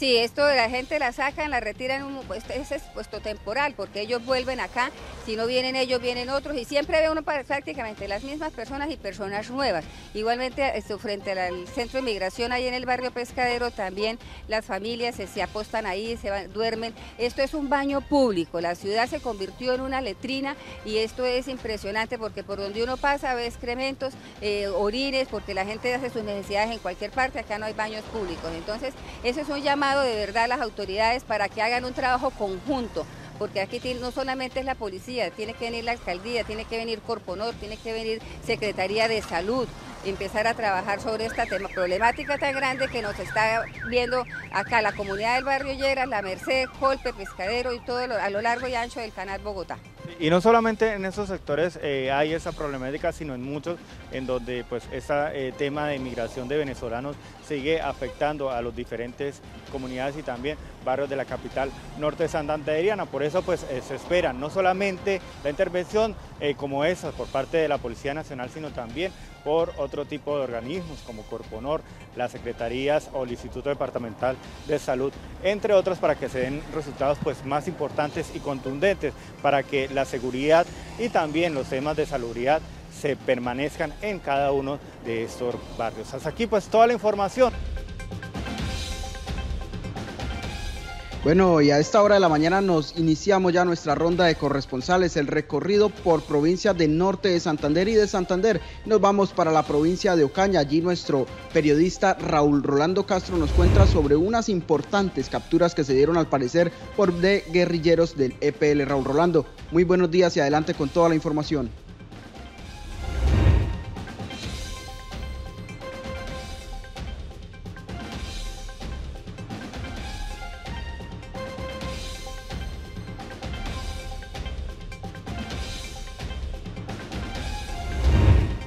Sí, esto de la gente la sacan, la retiran, un, pues, ese es puesto temporal, porque ellos vuelven acá, si no vienen ellos, vienen otros, y siempre ve uno prácticamente las mismas personas y personas nuevas. Igualmente, esto, frente al centro de migración, ahí en el barrio Pescadero, también las familias se, apostan ahí, se duermen. Esto es un baño público, la ciudad se convirtió en una letrina y esto es impresionante porque por donde uno pasa ve excrementos, eh, orines, porque la gente hace sus necesidades en cualquier parte, acá no hay baños públicos. Entonces, eso es un llamado de verdad a las autoridades para que hagan un trabajo conjunto, porque aquí no solamente es la policía, tiene que venir la alcaldía, tiene que venir Corponor, tiene que venir Secretaría de Salud, empezar a trabajar sobre esta tema, problemática tan grande que nos está viendo acá la comunidad del barrio Lleras, La Merced, Colpe, Pescadero y todo a lo largo y ancho del canal Bogotá. Y no solamente en esos sectores eh, hay esa problemática, sino en muchos en donde pues ese tema de migración de venezolanos sigue afectando a los diferentes comunidades y también barrios de la capital norte de santanderiana. Por eso pues eh, se espera no solamente la intervención eh, como esa por parte de la Policía Nacional, sino también por otro tipo de organismos como Corponor, las secretarías o el Instituto Departamental de Salud, entre otros para que se den resultados pues más importantes y contundentes para que la seguridad y también los temas de salubridad se permanezcan en cada uno de estos barrios. Hasta aquí pues toda la información. Bueno, y a esta hora de la mañana nos iniciamos ya nuestra ronda de corresponsales, el recorrido por provincias del norte de Santander y de Santander. Nos vamos para la provincia de Ocaña. Allí nuestro periodista Raúl Rolando Castro nos cuenta sobre unas importantes capturas que se dieron al parecer por de guerrilleros del EPL. Raúl Rolando, muy buenos días y adelante con toda la información.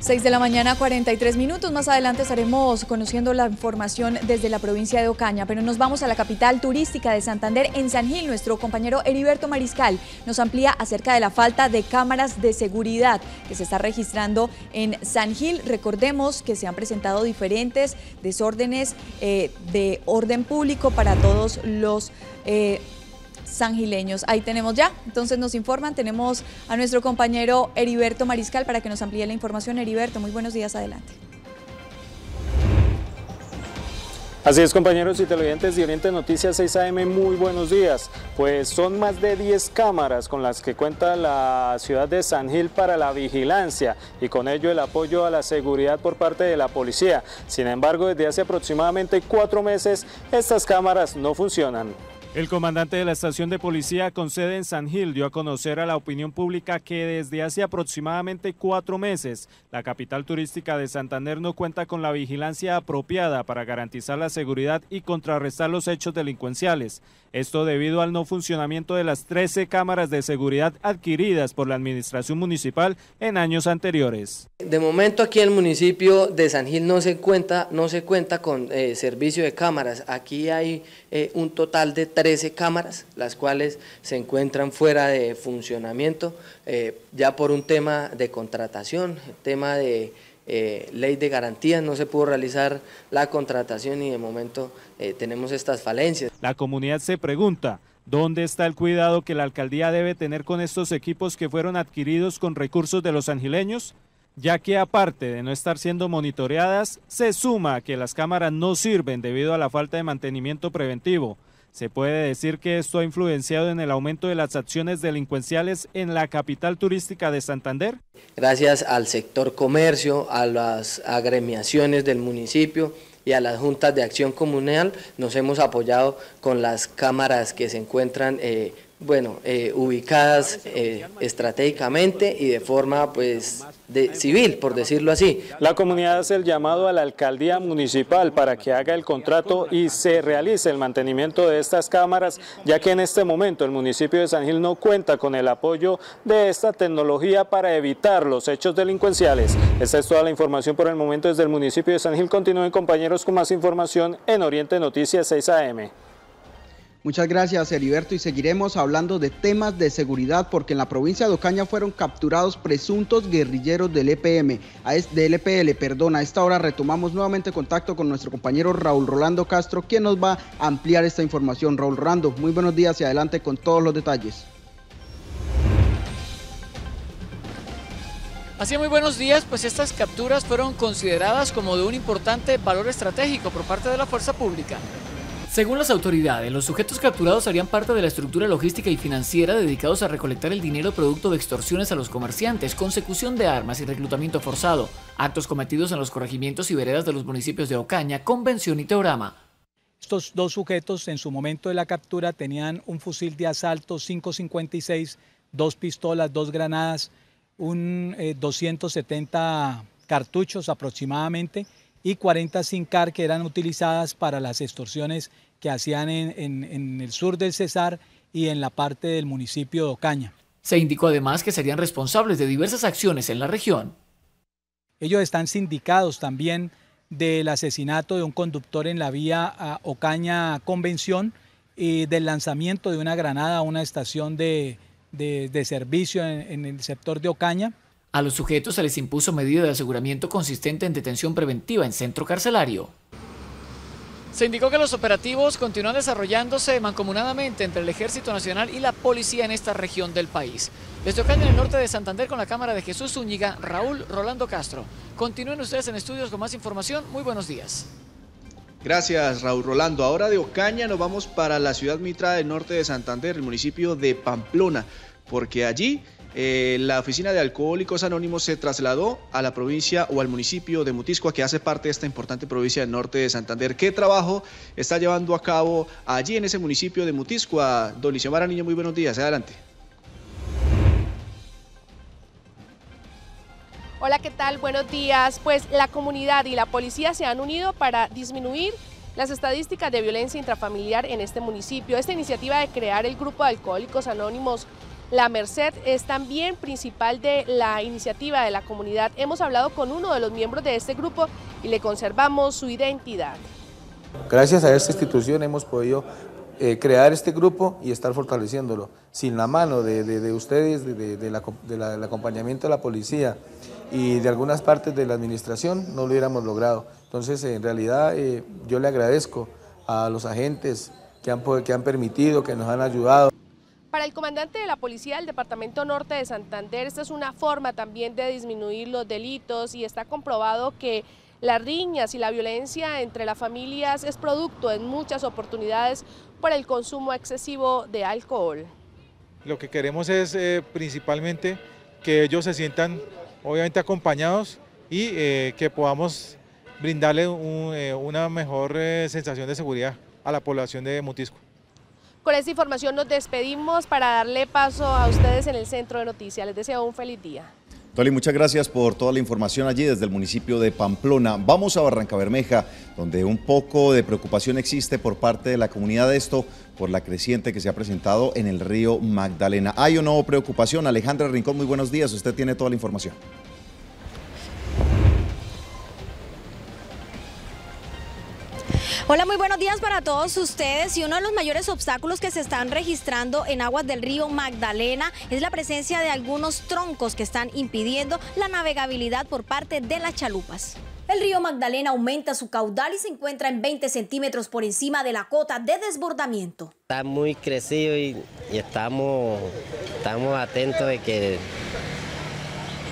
6 de la mañana, 43 minutos. Más adelante estaremos conociendo la información desde la provincia de Ocaña, pero nos vamos a la capital turística de Santander, en San Gil. Nuestro compañero Heriberto Mariscal nos amplía acerca de la falta de cámaras de seguridad que se está registrando en San Gil. Recordemos que se han presentado diferentes desórdenes eh, de orden público para todos los... Eh, sangileños. Ahí tenemos ya, entonces nos informan, tenemos a nuestro compañero Heriberto Mariscal para que nos amplíe la información. Heriberto, muy buenos días, adelante. Así es compañeros y televidentes de Oriente Noticias 6 AM, muy buenos días. Pues son más de 10 cámaras con las que cuenta la ciudad de San Gil para la vigilancia y con ello el apoyo a la seguridad por parte de la policía. Sin embargo, desde hace aproximadamente cuatro meses estas cámaras no funcionan. El comandante de la estación de policía con sede en San Gil dio a conocer a la opinión pública que desde hace aproximadamente cuatro meses la capital turística de Santander no cuenta con la vigilancia apropiada para garantizar la seguridad y contrarrestar los hechos delincuenciales. Esto debido al no funcionamiento de las 13 cámaras de seguridad adquiridas por la administración municipal en años anteriores. De momento aquí en el municipio de San Gil no se cuenta, no se cuenta con eh, servicio de cámaras. Aquí hay eh, un total de 13 cámaras, las cuales se encuentran fuera de funcionamiento, eh, ya por un tema de contratación, tema de ley de garantías, no se pudo realizar la contratación y de momento eh, tenemos estas falencias. La comunidad se pregunta, ¿dónde está el cuidado que la alcaldía debe tener con estos equipos que fueron adquiridos con recursos de los angileños? Ya que aparte de no estar siendo monitoreadas, se suma que las cámaras no sirven debido a la falta de mantenimiento preventivo. ¿Se puede decir que esto ha influenciado en el aumento de las acciones delincuenciales en la capital turística de Santander? Gracias al sector comercio, a las agremiaciones del municipio y a las juntas de acción comunal nos hemos apoyado con las cámaras que se encuentran eh, bueno, eh, ubicadas eh, estratégicamente y de forma pues de civil, por decirlo así. La comunidad hace el llamado a la alcaldía municipal para que haga el contrato y se realice el mantenimiento de estas cámaras, ya que en este momento el municipio de San Gil no cuenta con el apoyo de esta tecnología para evitar los hechos delincuenciales. Esta es toda la información por el momento desde el municipio de San Gil. Continúen compañeros con más información en Oriente Noticias 6 AM. Muchas gracias, Heriberto, y seguiremos hablando de temas de seguridad porque en la provincia de Ocaña fueron capturados presuntos guerrilleros del EPM, del EPL, perdón. A esta hora retomamos nuevamente contacto con nuestro compañero Raúl Rolando Castro, quien nos va a ampliar esta información. Raúl Rolando, muy buenos días y adelante con todos los detalles. Así muy buenos días, pues estas capturas fueron consideradas como de un importante valor estratégico por parte de la fuerza pública. Según las autoridades, los sujetos capturados harían parte de la estructura logística y financiera dedicados a recolectar el dinero producto de extorsiones a los comerciantes, consecución de armas y reclutamiento forzado, actos cometidos en los corregimientos y veredas de los municipios de Ocaña, Convención y Teorama. Estos dos sujetos en su momento de la captura tenían un fusil de asalto 5.56, dos pistolas, dos granadas, un 270 eh, cartuchos aproximadamente y 40 SINCAR que eran utilizadas para las extorsiones que hacían en, el sur del Cesar y en la parte del municipio de Ocaña. Se indicó además que serían responsables de diversas acciones en la región. Ellos están sindicados también del asesinato de un conductor en la vía Ocaña Convención y del lanzamiento de una granada a una estación de, servicio en el sector de Ocaña a los sujetos se les impuso medida de aseguramiento consistente en detención preventiva en centro carcelario. Se indicó que los operativos continúan desarrollándose mancomunadamente entre el Ejército Nacional y la policía en esta región del país. Desde Ocaña, en el norte de Santander, con la cámara de Jesús Zúñiga, Raúl Rolando Castro. Continúen ustedes en estudios con más información. Muy buenos días. Gracias, Raúl Rolando. Ahora de Ocaña nos vamos para la ciudad mitra del norte de Santander, el municipio de Pamplona, porque allí eh, la oficina de Alcohólicos Anónimos se trasladó a la provincia o al municipio de Mutiscoa, que hace parte de esta importante provincia del norte de Santander. ¿Qué trabajo está llevando a cabo allí en ese municipio de Mutiscoa? Don Liciomara Niño, muy buenos días. Adelante. Hola, ¿qué tal? Buenos días. Pues la comunidad y la policía se han unido para disminuir las estadísticas de violencia intrafamiliar en este municipio. Esta iniciativa de crear el grupo de alcohólicos anónimos La Merced es también principal de la iniciativa de la comunidad. Hemos hablado con uno de los miembros de este grupo y le conservamos su identidad. Gracias a esta institución hemos podido eh, crear este grupo y estar fortaleciéndolo. Sin la mano de, de, de ustedes, de, del acompañamiento de la policía y de algunas partes de la administración, no lo hubiéramos logrado. Entonces, en realidad, eh, yo le agradezco a los agentes que han permitido, que nos han ayudado. Para el comandante de la Policía del Departamento Norte de Santander, esta es una forma también de disminuir los delitos y está comprobado que las riñas y la violencia entre las familias es producto en muchas oportunidades por el consumo excesivo de alcohol. Lo que queremos es eh, principalmente que ellos se sientan obviamente acompañados y eh, que podamos brindarle eh, una mejor sensación de seguridad a la población de Mutisco. Con esta información nos despedimos para darle paso a ustedes en el centro de noticias. Les deseo un feliz día. Toli, muchas gracias por toda la información allí desde el municipio de Pamplona. Vamos a Barranca Bermeja, donde un poco de preocupación existe por parte de la comunidad de esto por la creciente que se ha presentado en el río Magdalena. ¿Hay o no preocupación? Alejandra Rincón, muy buenos días. Usted tiene toda la información. Hola, muy buenos días para todos ustedes. Y uno de los mayores obstáculos que se están registrando en aguas del río Magdalena es la presencia de algunos troncos que están impidiendo la navegabilidad por parte de las chalupas. El río Magdalena aumenta su caudal y se encuentra en 20 centímetros por encima de la cota de desbordamiento. Está muy crecido y, y estamos, estamos atentos de que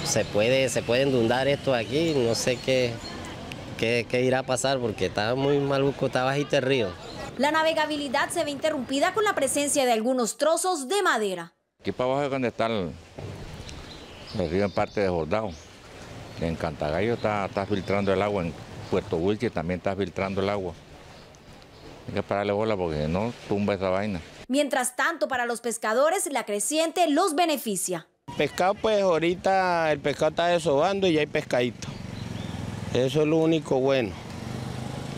se puede, se puede inundar esto aquí. No sé qué, qué, qué irá a pasar porque está muy maluco, está bajito el río. La navegabilidad se ve interrumpida con la presencia de algunos trozos de madera. Aquí para abajo es donde está el, el río en parte desbordado. En Cantagallo está, está, filtrando el agua, en Puerto Wilche también está filtrando el agua. Hay que pararle bola porque no tumba esa vaina. Mientras tanto, para los pescadores, la creciente los beneficia. Pescado, pues ahorita el pescado está desobando y ya hay pescadito. Eso es lo único bueno.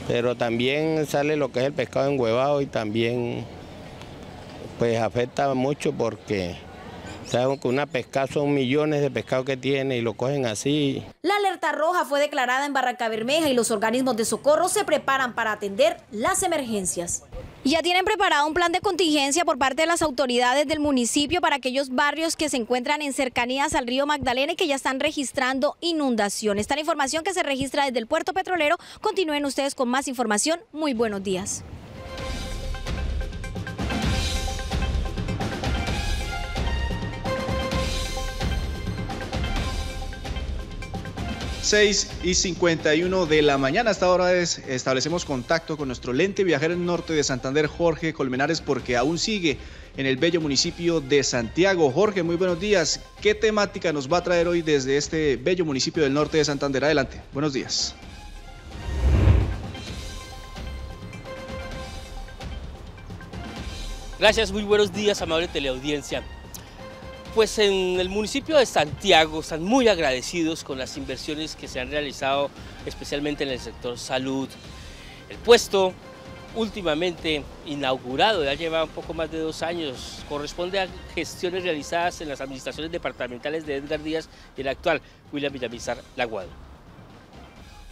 Pero también sale lo que es el pescado enhuevado y también pues afecta mucho porque Saben que una pescada son millones de pescados que tiene y lo cogen así. La alerta roja fue declarada en Barranca Bermeja y los organismos de socorro se preparan para atender las emergencias. Ya tienen preparado un plan de contingencia por parte de las autoridades del municipio para aquellos barrios que se encuentran en cercanías al río Magdalena y que ya están registrando inundaciones. Esta información que se registra desde el puerto petrolero. Continúen ustedes con más información. Muy buenos días. 6 y 51 de la mañana. Hasta ahora es, establecemos contacto con nuestro lente viajero en norte de Santander, Jorge Colmenares, porque aún sigue en el bello municipio de Santiago. Jorge, muy buenos días. ¿Qué temática nos va a traer hoy desde este bello municipio del norte de Santander? Adelante, buenos días. Gracias, muy buenos días, amable teleaudiencia. Pues en el municipio de Santiago están muy agradecidos con las inversiones que se han realizado, especialmente en el sector salud. El puesto últimamente inaugurado, ya lleva un poco más de dos años, corresponde a gestiones realizadas en las administraciones departamentales de Edgar Díaz y el actual William Villamizar Laguado.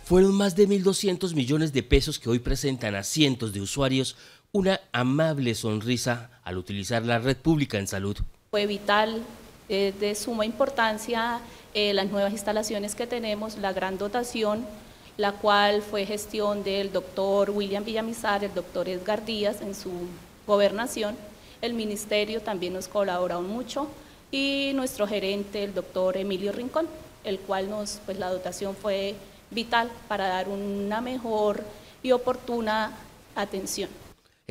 Fueron más de 1.200 millones de pesos que hoy presentan a cientos de usuarios una amable sonrisa al utilizar la red pública en salud. Fue vital, eh, de suma importancia, eh, las nuevas instalaciones que tenemos, la gran dotación, la cual fue gestión del doctor William Villamizar, el doctor Edgar Díaz en su gobernación. El ministerio también nos colaboró mucho y nuestro gerente, el doctor Emilio Rincón, el cual nos, pues la dotación fue vital para dar una mejor y oportuna atención.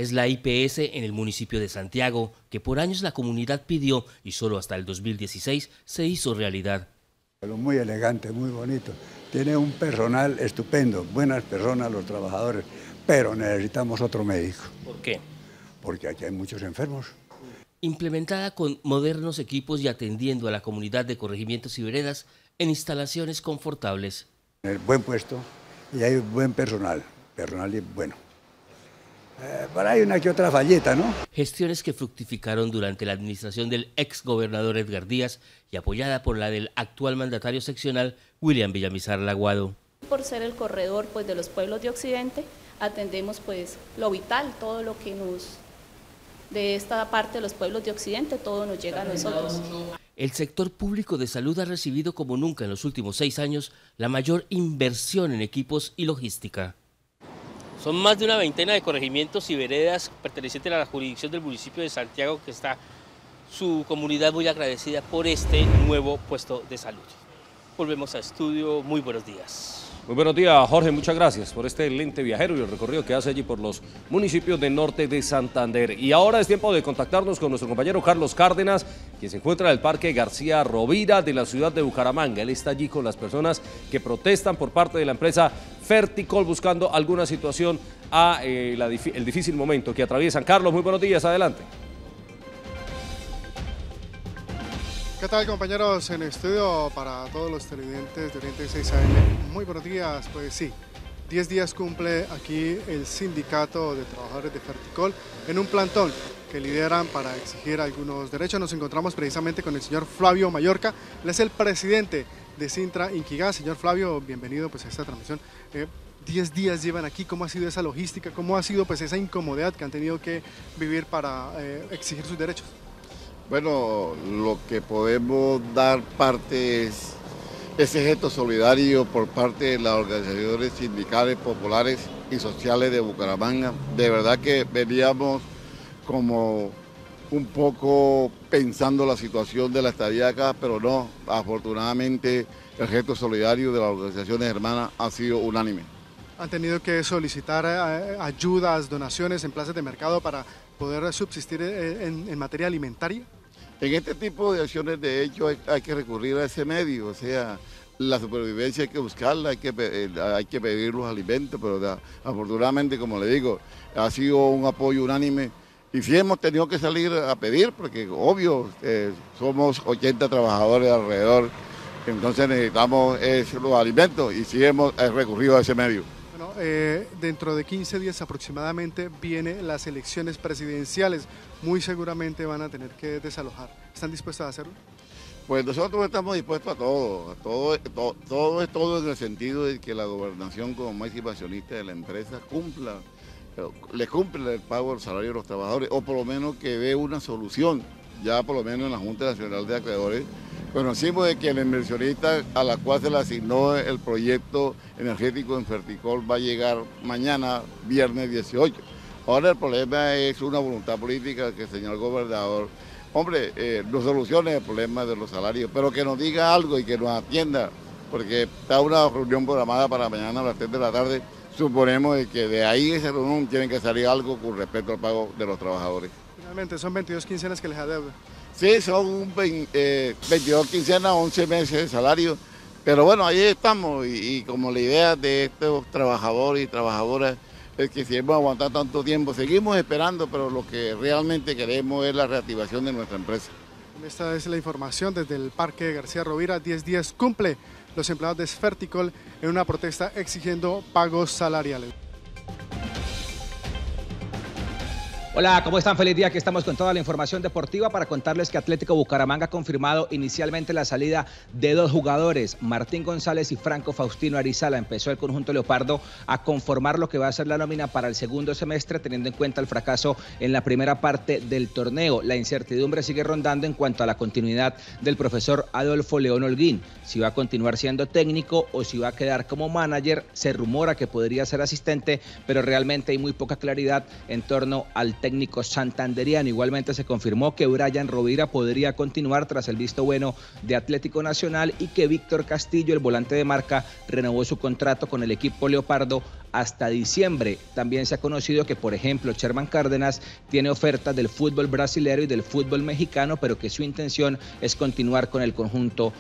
Es la IPS en el municipio de Santiago, que por años la comunidad pidió y solo hasta el 2016 se hizo realidad. Muy elegante, muy bonito. Tiene un personal estupendo, buenas personas los trabajadores, pero necesitamos otro médico. ¿Por qué? Porque aquí hay muchos enfermos. Implementada con modernos equipos y atendiendo a la comunidad de corregimientos y veredas en instalaciones confortables. El buen puesto y hay buen personal, personal y bueno. Eh, por ahí una que otra falleta, ¿no? Gestiones que fructificaron durante la administración del ex gobernador Edgar Díaz y apoyada por la del actual mandatario seccional William Villamizar Laguado. Por ser el corredor pues, de los pueblos de Occidente, atendemos pues lo vital, todo lo que nos de esta parte de los pueblos de Occidente, todo nos llega a nosotros. El sector público de salud ha recibido como nunca en los últimos seis años la mayor inversión en equipos y logística. Son más de una veintena de corregimientos y veredas pertenecientes a la jurisdicción del municipio de Santiago que está su comunidad muy agradecida por este nuevo puesto de salud. Volvemos a estudio, muy buenos días. Muy buenos días, Jorge. Muchas gracias por este lente viajero y el recorrido que hace allí por los municipios del norte de Santander. Y ahora es tiempo de contactarnos con nuestro compañero Carlos Cárdenas, quien se encuentra en el Parque García Rovira de la ciudad de Bucaramanga. Él está allí con las personas que protestan por parte de la empresa Ferticol buscando alguna situación a eh, el difícil momento que atraviesan. Carlos, muy buenos días. Adelante. ¿Qué tal compañeros en estudio para todos los televidentes de Oriente 6 AM? Muy buenos días, pues sí, 10 días cumple aquí el sindicato de trabajadores de Ferticol en un plantón que lideran para exigir algunos derechos. Nos encontramos precisamente con el señor Flavio Mallorca, él es el presidente de Sintra Inquigá. Señor Flavio, bienvenido pues, a esta transmisión. 10 eh, días llevan aquí, ¿cómo ha sido esa logística? ¿Cómo ha sido pues, esa incomodidad que han tenido que vivir para eh, exigir sus derechos? Bueno, lo que podemos dar parte es ese gesto solidario por parte de las organizaciones sindicales, populares y sociales de Bucaramanga. De verdad que veníamos como un poco pensando la situación de la estadía acá, pero no, afortunadamente el gesto solidario de las organizaciones hermanas ha sido unánime. ¿Han tenido que solicitar eh, ayudas, donaciones en plazas de mercado para poder subsistir eh, en materia alimentaria? En este tipo de acciones, de hecho, hay, que recurrir a ese medio, o sea, la supervivencia hay que buscarla, hay que, eh, hay que pedir los alimentos, pero afortunadamente, como le digo, ha sido un apoyo unánime y sí hemos tenido que salir a pedir, porque obvio, eh, somos 80 trabajadores alrededor, entonces necesitamos los alimentos y sí hemos recurrido a ese medio. Eh, dentro de 15 días aproximadamente vienen las elecciones presidenciales. Muy seguramente van a tener que desalojar. ¿Están dispuestos a hacerlo? Pues nosotros estamos dispuestos a todo, a todo, todo, es todo en el sentido de que la gobernación como máxima accionista de la empresa cumpla, le cumple el pago del salario de los trabajadores, o por lo menos que dé una solución, ya por lo menos en la Junta Nacional de Acreedores, Conocimos de que el inversionista a la cual se le asignó el proyecto energético en Ferticol va a llegar mañana, viernes 18. Ahora el problema es una voluntad política que el señor gobernador, hombre, eh, no solucione el problema de los salarios, pero que nos diga algo y que nos atienda, porque está una reunión programada para mañana a las 3 de la tarde. Suponemos que de ahí esa reunión tiene que salir algo con respecto al pago de los trabajadores. Finalmente, son 22 quincenas que les adeuda. Sí, son 22 eh, quincenas, 11 meses de salario. Pero bueno, ahí estamos y, como la idea de estos trabajadores y trabajadoras es que si hemos aguantado tanto tiempo, seguimos esperando, pero lo que realmente queremos es la reactivación de nuestra empresa. Esta es la información desde el Parque García Rovira. 10 días cumple los empleados de Sferticol en una protesta exigiendo pagos salariales. Hola, ¿cómo están? Feliz día. Aquí estamos con toda la información deportiva para contarles que Atlético Bucaramanga ha confirmado inicialmente la salida de dos jugadores, Martín González y Franco Faustino Arizala. Empezó el conjunto Leopardo a conformar lo que va a ser la nómina para el segundo semestre, teniendo en cuenta el fracaso en la primera parte del torneo. La incertidumbre sigue rondando en cuanto a la continuidad del profesor Adolfo León Holguín. Si va a continuar siendo técnico o si va a quedar como manager, se rumora que podría ser asistente, pero realmente hay muy poca claridad en torno al técnico santanderiano. Igualmente se confirmó que Brian Rovira podría continuar tras el visto bueno de Atlético Nacional y que Víctor Castillo, el volante de marca, renovó su contrato con el equipo Leopardo hasta diciembre. También se ha conocido que, por ejemplo, Sherman Cárdenas tiene ofertas del fútbol brasileño y del fútbol mexicano, pero que su intención es continuar con el conjunto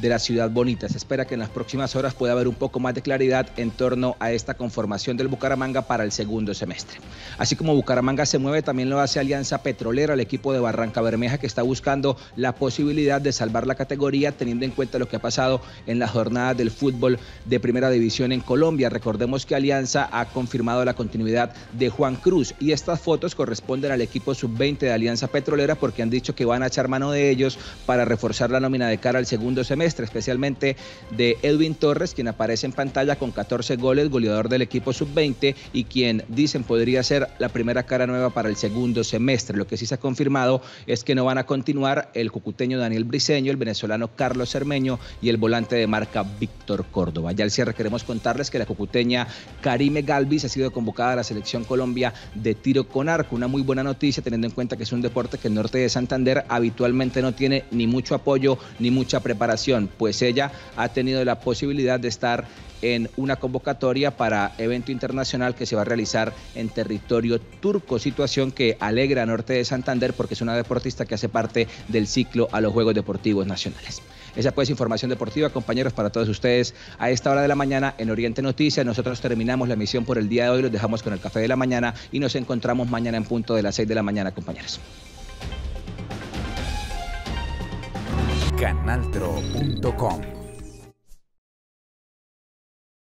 de la ciudad bonita. Se espera que en las próximas horas pueda haber un poco más de claridad en torno a esta conformación del Bucaramanga para el segundo semestre. Así como Bucaramanga se mueve, también lo hace Alianza Petrolera, el equipo de Barranca Bermeja que está buscando la posibilidad de salvar la categoría teniendo en cuenta lo que ha pasado en la jornada del fútbol de primera división en Colombia. Recordemos que Alianza ha confirmado la continuidad de Juan Cruz y estas fotos corresponden al equipo sub-20 de Alianza Petrolera porque han dicho que van a echar mano de ellos para reforzar la nómina de cara al segundo semestre especialmente de Edwin Torres, quien aparece en pantalla con 14 goles, goleador del equipo sub-20 y quien dicen podría ser la primera cara nueva para el segundo semestre. Lo que sí se ha confirmado es que no van a continuar el cucuteño Daniel Briceño, el venezolano Carlos Cermeño y el volante de marca Víctor Córdoba. Ya al cierre queremos contarles que la cucuteña Karime Galvis ha sido convocada a la selección Colombia de tiro con arco. Una muy buena noticia teniendo en cuenta que es un deporte que el norte de Santander habitualmente no tiene ni mucho apoyo ni mucha preparación pues ella ha tenido la posibilidad de estar en una convocatoria para evento internacional que se va a realizar en territorio turco, situación que alegra a Norte de Santander porque es una deportista que hace parte del ciclo a los Juegos Deportivos Nacionales. Esa pues información deportiva, compañeros, para todos ustedes a esta hora de la mañana en Oriente Noticias. Nosotros terminamos la emisión por el día de hoy, los dejamos con el café de la mañana y nos encontramos mañana en punto de las 6 de la mañana, compañeros. canaltro.com